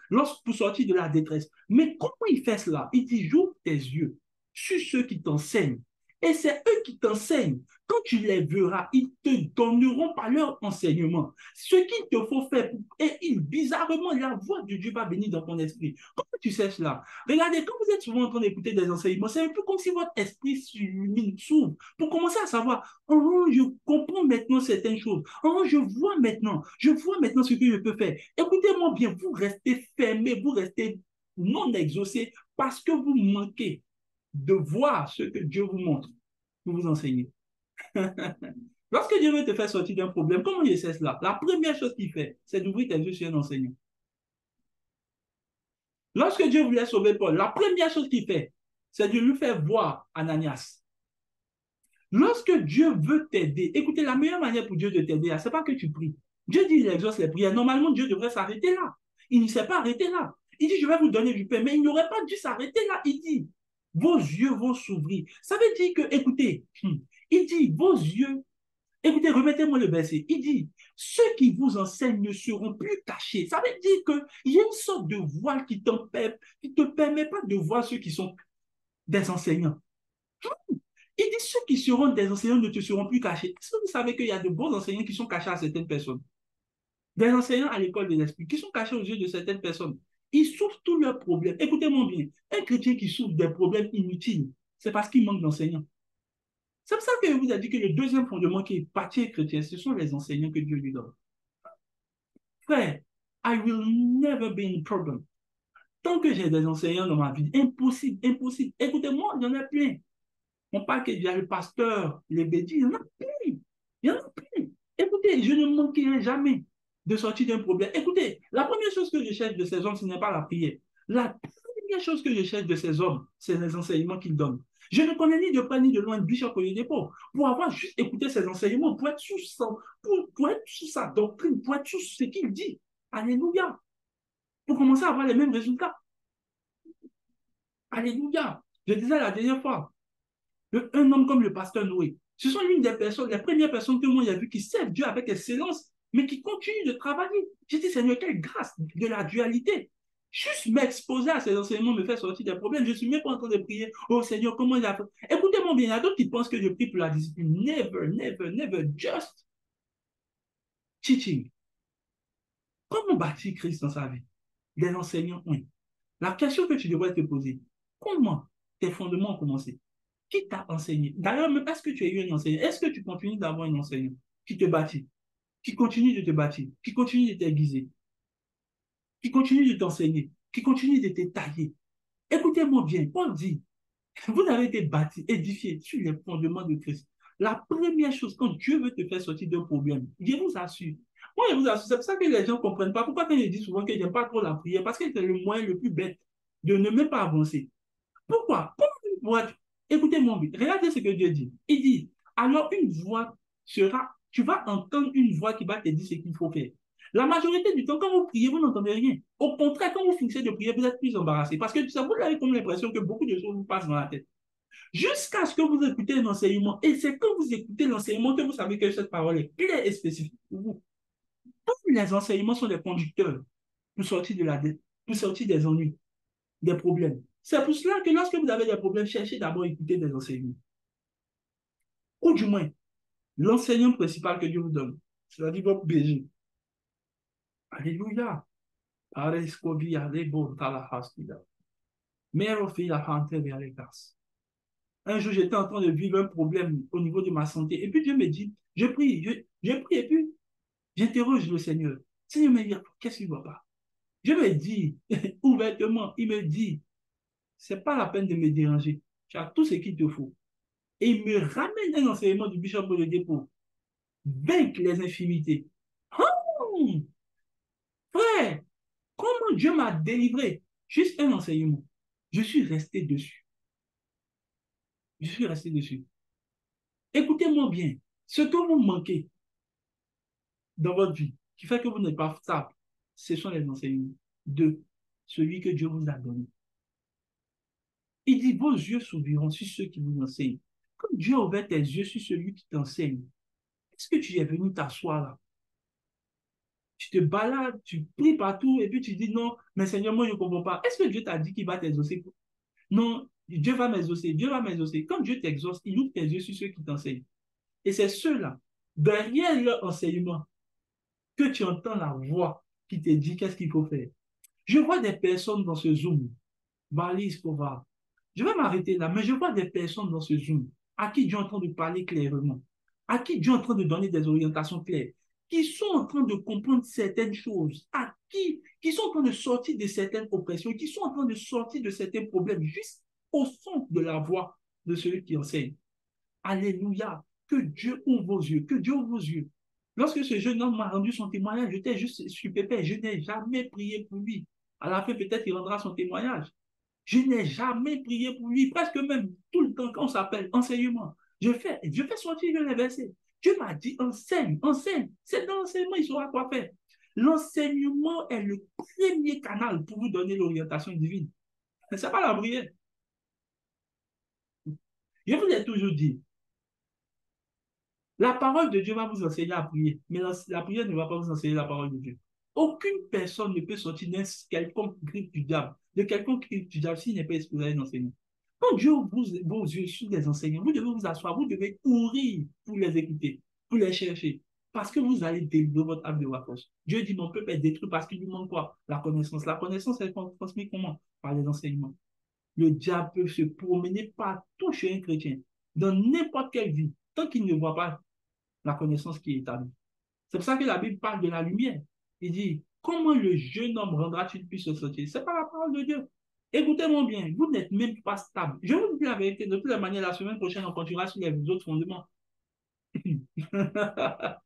pour sortir de la détresse. Mais comment il fait cela? Il dit, j'ouvre tes yeux sur ceux qui t'enseignent et c'est eux qui t'enseignent. Quand tu les verras, ils te donneront par leur enseignement ce qu'il te faut faire. Et bizarrement, la voix de Dieu va venir dans ton esprit. Comment tu sais cela? Regardez, quand vous êtes souvent en train d'écouter des enseignements, c'est un peu comme si votre esprit s'ouvre pour commencer à savoir, oh, je comprends maintenant certaines choses. Oh, je vois maintenant. Je vois maintenant ce que je peux faire. Écoutez-moi bien, vous restez fermé, vous restez non exaucé parce que vous manquez de voir ce que Dieu vous montre pour vous enseigner. <laughs> Lorsque Dieu veut te faire sortir d'un problème, comment il essaie cela? La première chose qu'il fait, c'est d'ouvrir tes yeux sur un enseignant. Lorsque Dieu voulait sauver Paul, la première chose qu'il fait, c'est de lui faire voir Ananias. Lorsque Dieu veut t'aider, écoutez, la meilleure manière pour Dieu de t'aider, ce n'est pas que tu pries. Dieu dit qu'il exauce les prières. Normalement, Dieu devrait s'arrêter là. Il ne s'est pas arrêté là. Il dit, je vais vous donner du pain, mais il n'aurait pas dû s'arrêter là. Il dit, vos yeux vont s'ouvrir. Ça veut dire que, écoutez, hmm, il dit, vos yeux, écoutez, remettez-moi le verset, il dit, ceux qui vous enseignent ne seront plus cachés. Ça veut dire qu'il y a une sorte de voile qui ne te permet pas de voir ceux qui sont des enseignants. Hmm, il dit, ceux qui seront des enseignants ne te seront plus cachés. Est-ce que vous savez qu'il y a de bons enseignants qui sont cachés à certaines personnes? Des enseignants à l'école de l'esprit qui sont cachés aux yeux de certaines personnes. Ils souffrent tous leurs problèmes. Écoutez-moi bien, un chrétien qui souffre des problèmes inutiles, c'est parce qu'il manque d'enseignants. C'est pour ça que je vous ai dit que le deuxième fondement qui est parti chrétien, ce sont les enseignants que Dieu lui donne. Frère, I will never be in problem. Tant que j'ai des enseignants dans ma vie, impossible, impossible. Écoutez-moi, il y en a plein. On parle qu'il y a le pasteur, les bêtises, il y en a plein. Il y en a plein. Écoutez, je ne manquerai jamais de sortir d'un problème. Écoutez, la première chose que je cherche de ces hommes, ce n'est pas la prière. La première chose que je cherche de ces hommes, c'est les enseignements qu'ils donnent. Je ne connais ni de près ni de loin Bishop Oyedepo. Pour avoir juste écouté ses enseignements, pour être sous sa, pour, être sous sa doctrine, pour être sous ce qu'il dit? Alléluia. Pour commencer à avoir les mêmes résultats. Alléluia. Je disais la dernière fois, un homme comme le pasteur Noé, ce sont l'une des personnes, les premières personnes que moi j'ai vu qui servent Dieu avec excellence mais qui continue de travailler. J'ai dit, Seigneur, quelle grâce de la dualité. Juste m'exposer à ces enseignements me fait sortir des problèmes. Je ne suis même pas en train de prier. Oh Seigneur, comment il a fait? Écoutez-moi bien, il y a d'autres qui pensent que je prie pour la discipline. Never, never, never, just teaching. Comment bâtit Christ dans sa vie Les enseignants, oui. La question que tu devrais te poser, comment tes fondements ont commencé? Qui t'a enseigné? D'ailleurs, est-ce que tu as eu un enseignant Est-ce que tu continues d'avoir un enseignant qui te bâtit? Qui continue de te bâtir, qui continue de t'aiguiser, qui continue de t'enseigner, qui continue de te tailler. Écoutez-moi bien, Paul dit, vous avez été bâti, édifié sur les fondements de Christ. La première chose, quand Dieu veut te faire sortir d'un problème, je vous assure, moi je vous assure, c'est pour ça que les gens ne comprennent pas. Pourquoi quand je dis souvent que n'aime pas trop la prière Parce que c'est le moyen le plus bête de ne même pas avancer. Pourquoi? Pourquoi Écoutez-moi regardez ce que Dieu dit. Il dit, alors une voix sera, tu vas entendre une voix qui va te dire ce qu'il faut faire. La majorité du temps, quand vous priez, vous n'entendez rien. Au contraire, quand vous finissez de prier, vous êtes plus embarrassé. Parce que vous avez comme l'impression que beaucoup de choses vous passent dans la tête. Jusqu'à ce que vous écoutez l'enseignement. Et c'est quand vous écoutez l'enseignement que vous savez que cette parole est claire et spécifique pour vous. Tous les enseignements sont des conducteurs pour sortir, de la, pour sortir des ennuis, des problèmes. C'est pour cela que lorsque vous avez des problèmes, cherchez d'abord à écouter des enseignements. Ou du moins, l'enseignant principal que Dieu vous donne, c'est-à-dire votre BG. Alléluia. Un jour, j'étais en train de vivre un problème au niveau de ma santé. Et puis Dieu me dit, je prie, je, prie, et puis j'interroge le Seigneur. Seigneur me dit, qu'est-ce qui ne va pas? Je me dis, <laughs> ouvertement, il me dit, c'est pas la peine de me déranger. Tu as tout ce qu'il te faut. Et il me ramène un enseignement du bishop de dépôt. Vaincre les infimités. Oh! Frère, comment Dieu m'a délivré? Juste un enseignement. Je suis resté dessus. Je suis resté dessus. Écoutez-moi bien. Ce que vous manquez dans votre vie, qui fait que vous n'êtes pas stable, ce sont les enseignements de celui que Dieu vous a donné. Il dit, vos yeux s'ouvriront sur ceux qui vous enseignent. Comme Dieu a ouvert tes yeux sur celui qui t'enseigne, est-ce que tu es venu t'asseoir là? Tu te balades, tu pries partout et puis tu dis non, mais Seigneur, moi je ne comprends pas. Est-ce que Dieu t'a dit qu'il va t'exaucer? Non, Dieu va m'exaucer, Dieu va m'exaucer. Quand Dieu t'exauce, il ouvre tes yeux sur ceux qui t'enseignent. Et c'est ceux-là, derrière leur enseignement, que tu entends la voix qui te dit qu'est-ce qu'il faut faire. Je vois des personnes dans ce Zoom, Balise voir. Je vais m'arrêter là, mais je vois des personnes dans ce Zoom à qui Dieu est en train de parler clairement, à qui Dieu est en train de donner des orientations claires, qui sont en train de comprendre certaines choses, à qui, qui sont en train de sortir de certaines oppressions, qui sont en train de sortir de certains problèmes, juste au son de la voix de celui qui enseigne? Alléluia. Que Dieu ouvre vos yeux, que Dieu ouvre vos yeux. Lorsque ce jeune homme m'a rendu son témoignage, j'étais juste stupéfait. Je n'ai jamais prié pour lui. À la fin, peut-être il rendra son témoignage. Je n'ai jamais prié pour lui, presque même tout le temps quand on s'appelle enseignement. Je fais, je fais sortir les versets. Dieu m'a dit enseigne, enseigne. C'est dans l'enseignement, il saura quoi faire. L'enseignement est le premier canal pour vous donner l'orientation divine. Ce n'est pas la prière. Je vous ai toujours dit, la parole de Dieu va vous enseigner à prier, mais la, prière ne va pas vous enseigner la parole de Dieu. Aucune personne ne peut sortir d'un quelconque griffe du diable, de du diable s'il n'est pas exposé d'enseignement. Quand Dieu ouvre vos yeux sur les enseignants, vous devez vous asseoir, vous devez courir pour les écouter, pour les chercher, parce que vous allez délivrer votre âme de force. Dieu dit, mon peuple est détruit parce qu'il lui manque quoi? La connaissance. La connaissance, elle est transmise comment? Par les enseignements. Le diable peut se promener partout chez un chrétien, dans n'importe quelle vie, tant qu'il ne voit pas la connaissance qui est établie. C'est pour ça que la Bible parle de la lumière. Il dit, comment le jeune homme rendra-t-il plus sortir C'est pas la parole de Dieu. Écoutez-moi bien, vous n'êtes même pas stable. Je vous dis la vérité, de toute la manière, la semaine prochaine, on continuera sur les autres fondements. <laughs>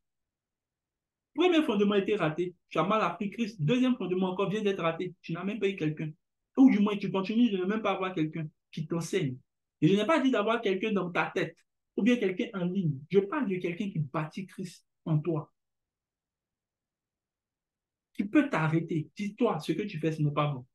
Premier fondement été raté. Tu as mal appris Christ. Deuxième fondement encore vient d'être raté. Tu n'as même pas eu quelqu'un. Ou du moins, tu continues de ne même pas avoir quelqu'un qui t'enseigne. Et je n'ai pas dit d'avoir quelqu'un dans ta tête ou bien quelqu'un en ligne. Je parle de quelqu'un qui bâtit Christ en toi. Qui peut t'arrêter. Dis-toi, ce que tu fais, ce n'est pas bon.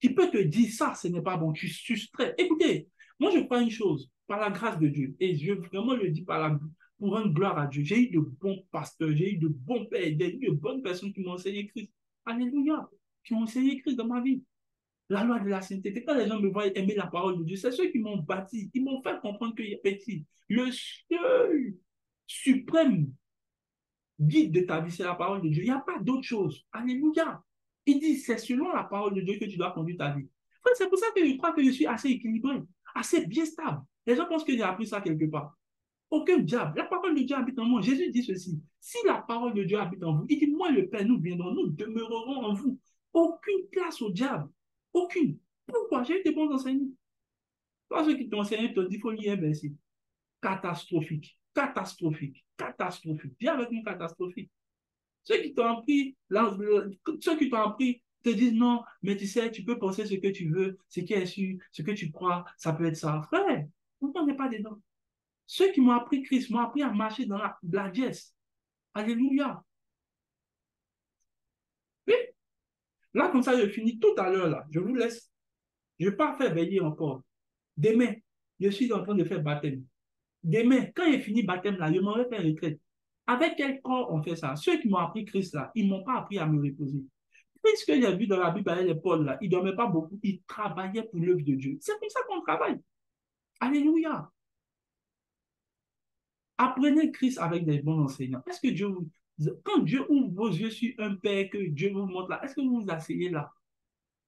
Qui peut te dire ça, ce n'est pas bon. Tu soustrais. Écoutez, moi je crois une chose, par la grâce de Dieu, et je vraiment le dis par la, pour rendre gloire à Dieu. J'ai eu de bons pasteurs, j'ai eu de bons pères, j'ai eu de bonnes personnes qui m'ont enseigné Christ. Alléluia. Qui m'ont enseigné Christ dans ma vie la loi de la sainteté. Quand les gens me voient aimer la parole de Dieu, c'est ceux qui m'ont bâti, ils m'ont fait comprendre a petit. Le seul suprême guide de ta vie, c'est la parole de Dieu. Il n'y a pas d'autre chose. Alléluia. Il dit, c'est selon la parole de Dieu que tu dois conduire ta vie. C'est pour ça que je crois que je suis assez équilibré, assez bien stable. Les gens pensent que j'ai appris ça quelque part. Aucun diable. La parole de Dieu habite en moi. Jésus dit ceci. Si la parole de Dieu habite en vous, il dit, moi le Père, nous viendrons, nous demeurerons en vous. Aucune place au diable. Aucune. Pourquoi? J'ai eu des bons enseignants. Toi, ceux qui t'ont enseigné te disent qu'il faut lire un verset. Catastrophique, catastrophique, catastrophique. Viens avec nous, catastrophique. Ceux qui t'ont appris, ceux qui t'ont appris te disent non, mais tu sais, tu peux penser ce que tu veux, ce qui est sûr, ce que tu crois, ça peut être ça. Frère, pourquoi on n'est pas dedans Ceux qui m'ont appris Christ m'ont appris à marcher dans la, la Alléluia. Oui. Là, comme ça, je finis tout à l'heure, là. Je vous laisse. Je ne vais pas faire veiller encore. Demain, je suis en train de faire baptême. Demain, quand il fini baptême, là, je m'en vais faire retraite. Avec quel corps on fait ça? Ceux qui m'ont appris Christ, là, ils ne m'ont pas appris à me reposer. Puisque j'ai vu dans la Bible avec les Paul, là, ils ne dormaient pas beaucoup, ils travaillaient pour l'œuvre de Dieu. C'est comme ça qu'on travaille. Alléluia. Apprenez Christ avec des bons enseignants. Est-ce que Dieu. Quand Dieu ouvre vos yeux sur un Père que Dieu vous montre là, est-ce que vous vous asseyez là?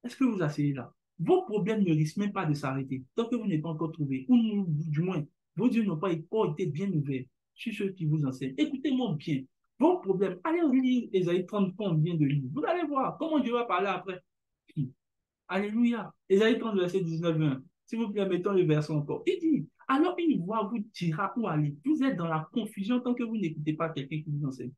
Est-ce que vous vous asseyez là? Vos problèmes ne risquent même pas de s'arrêter tant que vous n'êtes pas encore trouvé. Ou du moins, vos yeux n'ont pas été bien ouverts sur ceux qui vous enseignent. Écoutez-moi bien. Vos problèmes, allez lire Esaïe 30 bien de lire. Vous allez voir comment Dieu va parler après. Alléluia. Esaïe 30, verset 19, 20. S'il vous plaît, mettons le verset encore. Il dit, alors une voix vous dira où aller. Vous êtes dans la confusion tant que vous n'écoutez pas quelqu'un qui vous enseigne.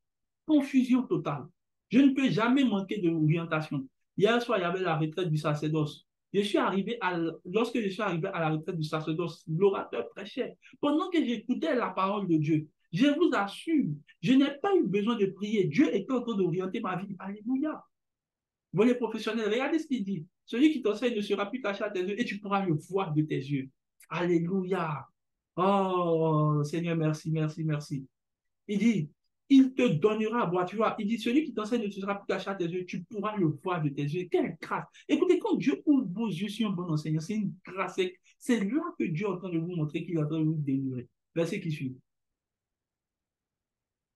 Confusion totale. Je ne peux jamais manquer de l'orientation. Hier soir, il y avait la retraite du sacerdoce. Je suis arrivé à, lorsque je suis arrivé à la retraite du sacerdoce, l'orateur prêchait. Pendant que j'écoutais la parole de Dieu, je vous assure, je n'ai pas eu besoin de prier. Dieu était en train d'orienter ma vie. Alléluia. Vous les professionnels, regardez ce qu'il dit. Celui qui t'enseigne ne sera plus caché à tes yeux et tu pourras le voir de tes yeux. Alléluia. Oh, Seigneur, merci, merci, merci. Il dit, il te donnera à boire. Tu vois, il dit, celui qui t'enseigne ne sera plus caché à tes yeux, tu pourras le voir de tes yeux. Quelle grâce. Écoutez, quand Dieu ouvre vos yeux sur un bon enseignant, c'est une grâce. C'est là que Dieu est en train de vous montrer qu'il est en train de vous délivrer. Verset qui suit.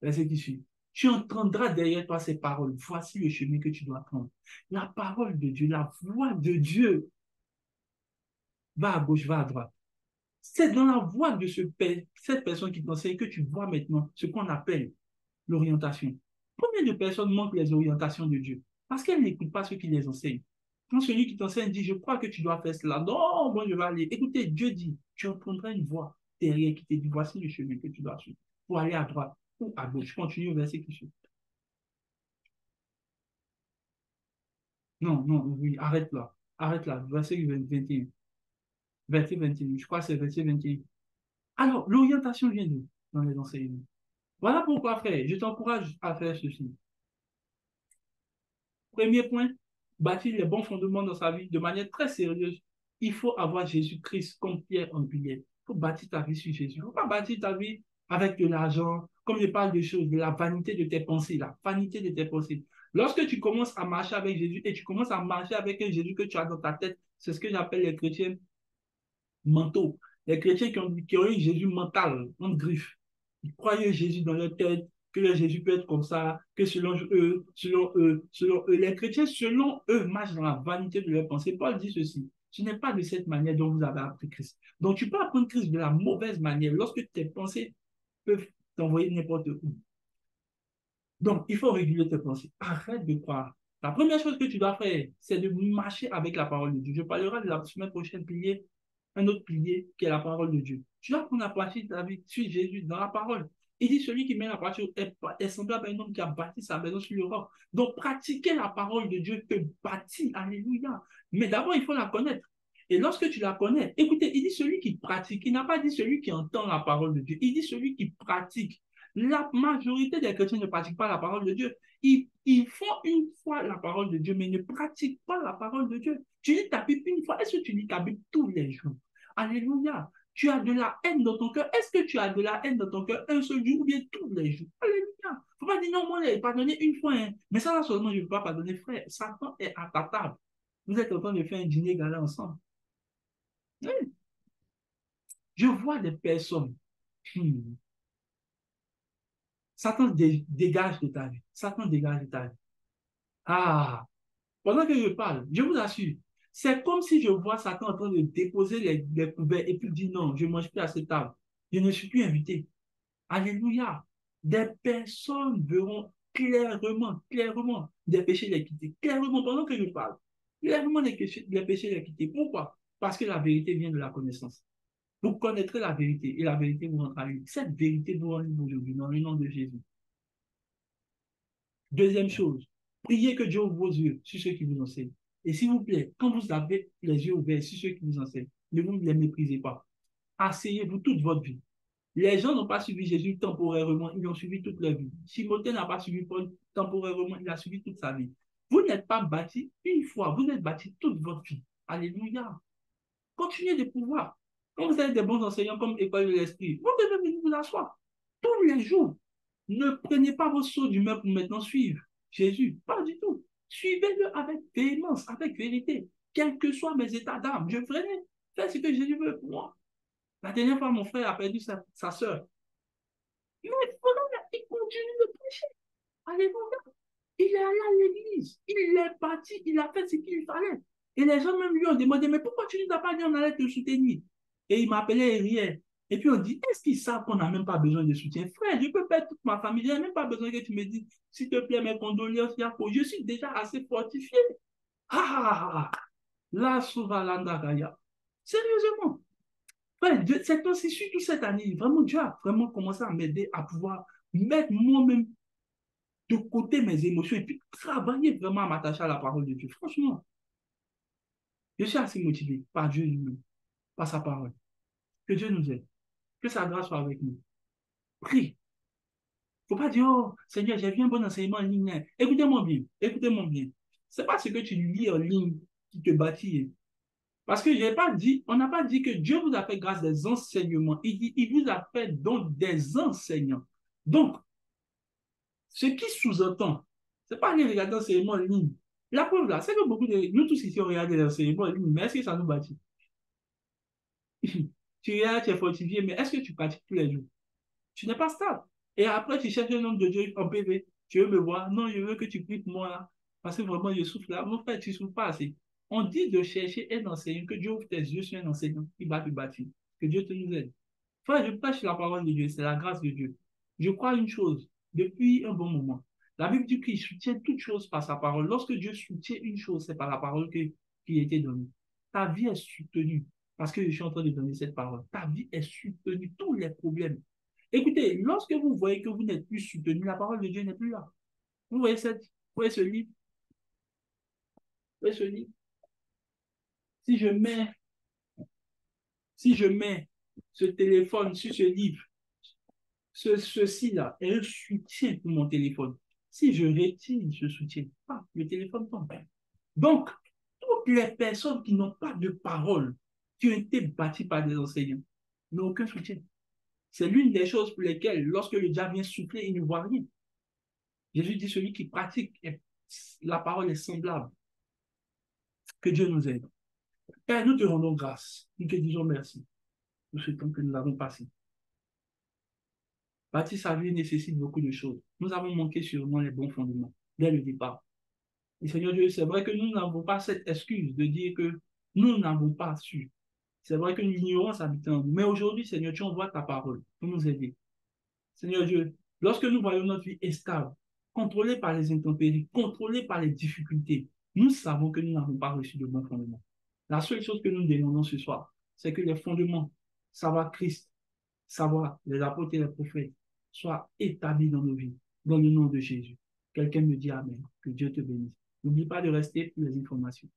Verset qui suit. Tu entendras derrière toi ces paroles. Voici le chemin que tu dois prendre. La parole de Dieu, la voix de Dieu. Va à gauche, va à droite. C'est dans la voix de ce, cette personne qui t'enseigne que tu vois maintenant ce qu'on appelle l'orientation. Combien de personnes manquent les orientations de Dieu? Parce qu'elles n'écoutent pas ceux qui les enseignent. Quand celui qui t'enseigne dit, je crois que tu dois faire cela, non, moi je vais aller. Écoutez, Dieu dit, tu entendras une voix derrière qui te dit, voici le chemin que tu dois suivre pour aller à droite ou à gauche. Continue au verset qui suit. Non, non, oui, arrête là. Arrête là, verset 21. Verset 21, je crois que c'est verset 21. Alors, l'orientation vient d'où dans les enseignements? Voilà pourquoi, frère, je t'encourage à faire ceci. Premier point, bâtir les bons fondements dans sa vie de manière très sérieuse. Il faut avoir Jésus-Christ comme pierre angulaire. Il faut bâtir ta vie sur Jésus. Il ne faut pas bâtir ta vie avec de l'argent, comme je parle de choses, de la vanité de tes pensées, la vanité de tes pensées. Lorsque tu commences à marcher avec Jésus et tu commences à marcher avec un Jésus que tu as dans ta tête, c'est ce que j'appelle les chrétiens mentaux. Les chrétiens qui ont, qui ont eu Jésus mental, en griffe. Ils croyaient Jésus dans leur tête, que Jésus peut être comme ça, que selon eux, selon eux, selon eux, les chrétiens, selon eux, marchent dans la vanité de leur pensée. Paul dit ceci. Ce n'est pas de cette manière dont vous avez appris Christ. Donc, tu peux apprendre Christ de la mauvaise manière lorsque tes pensées peuvent t'envoyer n'importe où. Donc, il faut réguler tes pensées. Arrête de croire. La première chose que tu dois faire, c'est de marcher avec la parole de Dieu. Je parlerai de la semaine prochaine pilier un autre pilier qui est la parole de Dieu. Tu dois prendre la pratique de ta vie sur Jésus dans la parole. Il dit celui qui met la pratique est, semblable à un homme qui a bâti sa maison sur le roc. Donc, pratiquer la parole de Dieu te bâtit. Alléluia. Mais d'abord, il faut la connaître. Et lorsque tu la connais, écoutez, il dit celui qui pratique. Il n'a pas dit celui qui entend la parole de Dieu. Il dit celui qui pratique. La majorité des chrétiens ne pratiquent pas la parole de Dieu. Ils, ils font une fois la parole de Dieu, mais ne pratiquent pas la parole de Dieu. Tu lis ta Bible une fois. Est-ce que tu lis ta Bible tous les jours? Alléluia. Tu as de la haine dans ton cœur. Est-ce que tu as de la haine dans ton cœur un seul jour ou bien tous les jours? Alléluia. Faut pas dire non, moi, je pardonné une fois. Hein. Mais ça, là, seulement, je ne peux pas pardonner, frère. Satan est à ta table. Vous êtes en train de faire un dîner gala ensemble. Je vois des personnes. Satan dégage de ta vie. Satan dégage de ta vie. Ah, pendant que je parle, je vous assure, c'est comme si je vois Satan en train de déposer les, couverts et puis dire non, je ne mange plus à cette table. Je ne suis plus invité. Alléluia. Des personnes verront clairement, clairement des péchés les quitter. Clairement, pendant que je parle. Clairement, les, péchés, les péchés. Pourquoi? Parce que la vérité vient de la connaissance. Vous connaîtrez la vérité et la vérité vous rendra libre. Cette vérité vous rend libre aujourd'hui dans le nom de Jésus. Deuxième chose, priez que Dieu ouvre vos yeux sur ceux qui vous enseignent. Et s'il vous plaît, quand vous avez les yeux ouverts sur ceux qui vous enseignent, ne vous les méprisez pas. Asseyez-vous toute votre vie. Les gens n'ont pas suivi Jésus temporairement, ils l'ont suivi toute leur vie. Timothée n'a pas suivi Paul temporairement, il a suivi toute sa vie. Vous n'êtes pas bâti une fois, vous êtes bâti toute votre vie. Alléluia. Continuez de pouvoir. Quand vous avez des bons enseignants comme École de l'Esprit, vous devez venir vous asseoir tous les jours. Ne prenez pas vos sauts d'humeur pour maintenant suivre Jésus. Pas du tout. Suivez-le avec véhémence, avec vérité. Quels que soient mes états d'âme, je ferai faire ce que Jésus veut pour moi. La dernière fois, mon frère a perdu sa, soeur. Il continue de prêcher. Alléluia. Il est allé à l'église. Il est parti. Il a fait ce qu'il fallait. Et les gens même lui ont demandé, mais pourquoi tu ne t'as pas dit on allait te soutenir? Et il m'appelait riait. Et puis on dit, est-ce qu'ils savent qu'on n'a même pas besoin de soutien? Frère, je peux perdre toute ma famille, je n'ai même pas besoin que tu me dises, s'il te plaît, mes condoléances, je suis déjà assez fortifié. Ah, là, Gaya. Sérieusement. Frère, cette temps-ci, surtout cette année, vraiment, Dieu a vraiment commencé à m'aider à pouvoir mettre moi-même de côté mes émotions et puis travailler vraiment à m'attacher à la parole de Dieu. Franchement, je suis assez motivé par Dieu lui-même, par sa parole. Que Dieu nous aide. Que sa grâce soit avec nous. Prie. Il ne faut pas dire, oh Seigneur, j'ai vu un bon enseignement en ligne. Écoutez-moi bien. Écoutez-moi bien. Ce n'est pas ce que tu lis en ligne qui te bâtit. Parce que j'ai pas dit, on n'a pas dit que Dieu vous a fait grâce des enseignements. Il dit, il vous a fait donc des enseignants. Donc, ce qui sous-entend, ce n'est pas aller regarder l'enseignement en ligne. La preuve là, c'est que beaucoup de nous tous ici on regarde l'enseignement en ligne, mais est-ce que ça nous bâtit? Tu es tu es fortifié, mais est-ce que tu pratiques tous les jours? Tu n'es pas stable. Et après, tu cherches le nom de Dieu en PV. Tu veux me voir? Non, je veux que tu pries pour moi là. Parce que vraiment, je souffre là. Mon frère, tu ne souffres pas assez. On dit de chercher un enseignant, que Dieu ouvre tes yeux sur un enseignant qui va te bâtir. Que Dieu te nous aide. Frère, je prêche la parole de Dieu, c'est la grâce de Dieu. Je crois une chose, depuis un bon moment. La Bible dit qu'il soutient toute chose par sa parole. Lorsque Dieu soutient une chose, c'est par la parole qui a été donnée. Ta vie est soutenue parce que je suis en train de donner cette parole. Ta vie est soutenue, tous les problèmes. Écoutez, lorsque vous voyez que vous n'êtes plus soutenu, la parole de Dieu n'est plus là. Vous voyez, cette, voyez ce livre? Vous voyez ce livre? Si je mets, si je mets ce téléphone sur ce livre, ce, ceci-là est un soutien pour mon téléphone. Si je retire ce soutien, le téléphone tombe. Donc, toutes les personnes qui n'ont pas de parole, qui ont été bâties par des enseignants, n'ont aucun soutien. C'est l'une des choses pour lesquelles, lorsque le diable vient souffler, il ne voit rien. Jésus dit, celui qui pratique la parole est semblable. Que Dieu nous aide. Père, nous te rendons grâce. Nous te disons merci pour ce temps que nous avons passé. Bâtir sa vie nécessite beaucoup de choses. Nous avons manqué sûrement les bons fondements dès le départ. Et Seigneur Dieu, c'est vrai que nous n'avons pas cette excuse de dire que nous n'avons pas su. C'est vrai que l'ignorance habite en nous. Mais aujourd'hui, Seigneur, tu envoies ta parole pour nous aider. Seigneur Dieu, lorsque nous voyons notre vie instable, contrôlée par les intempéries, contrôlée par les difficultés, nous savons que nous n'avons pas reçu de bons fondements. La seule chose que nous demandons ce soir, c'est que les fondements, savoir Christ, savoir les apôtres et les prophètes, soient établis dans nos vies, dans le nom de Jésus. Quelqu'un me dit Amen. Que Dieu te bénisse. N'oublie pas de rester pour les informations.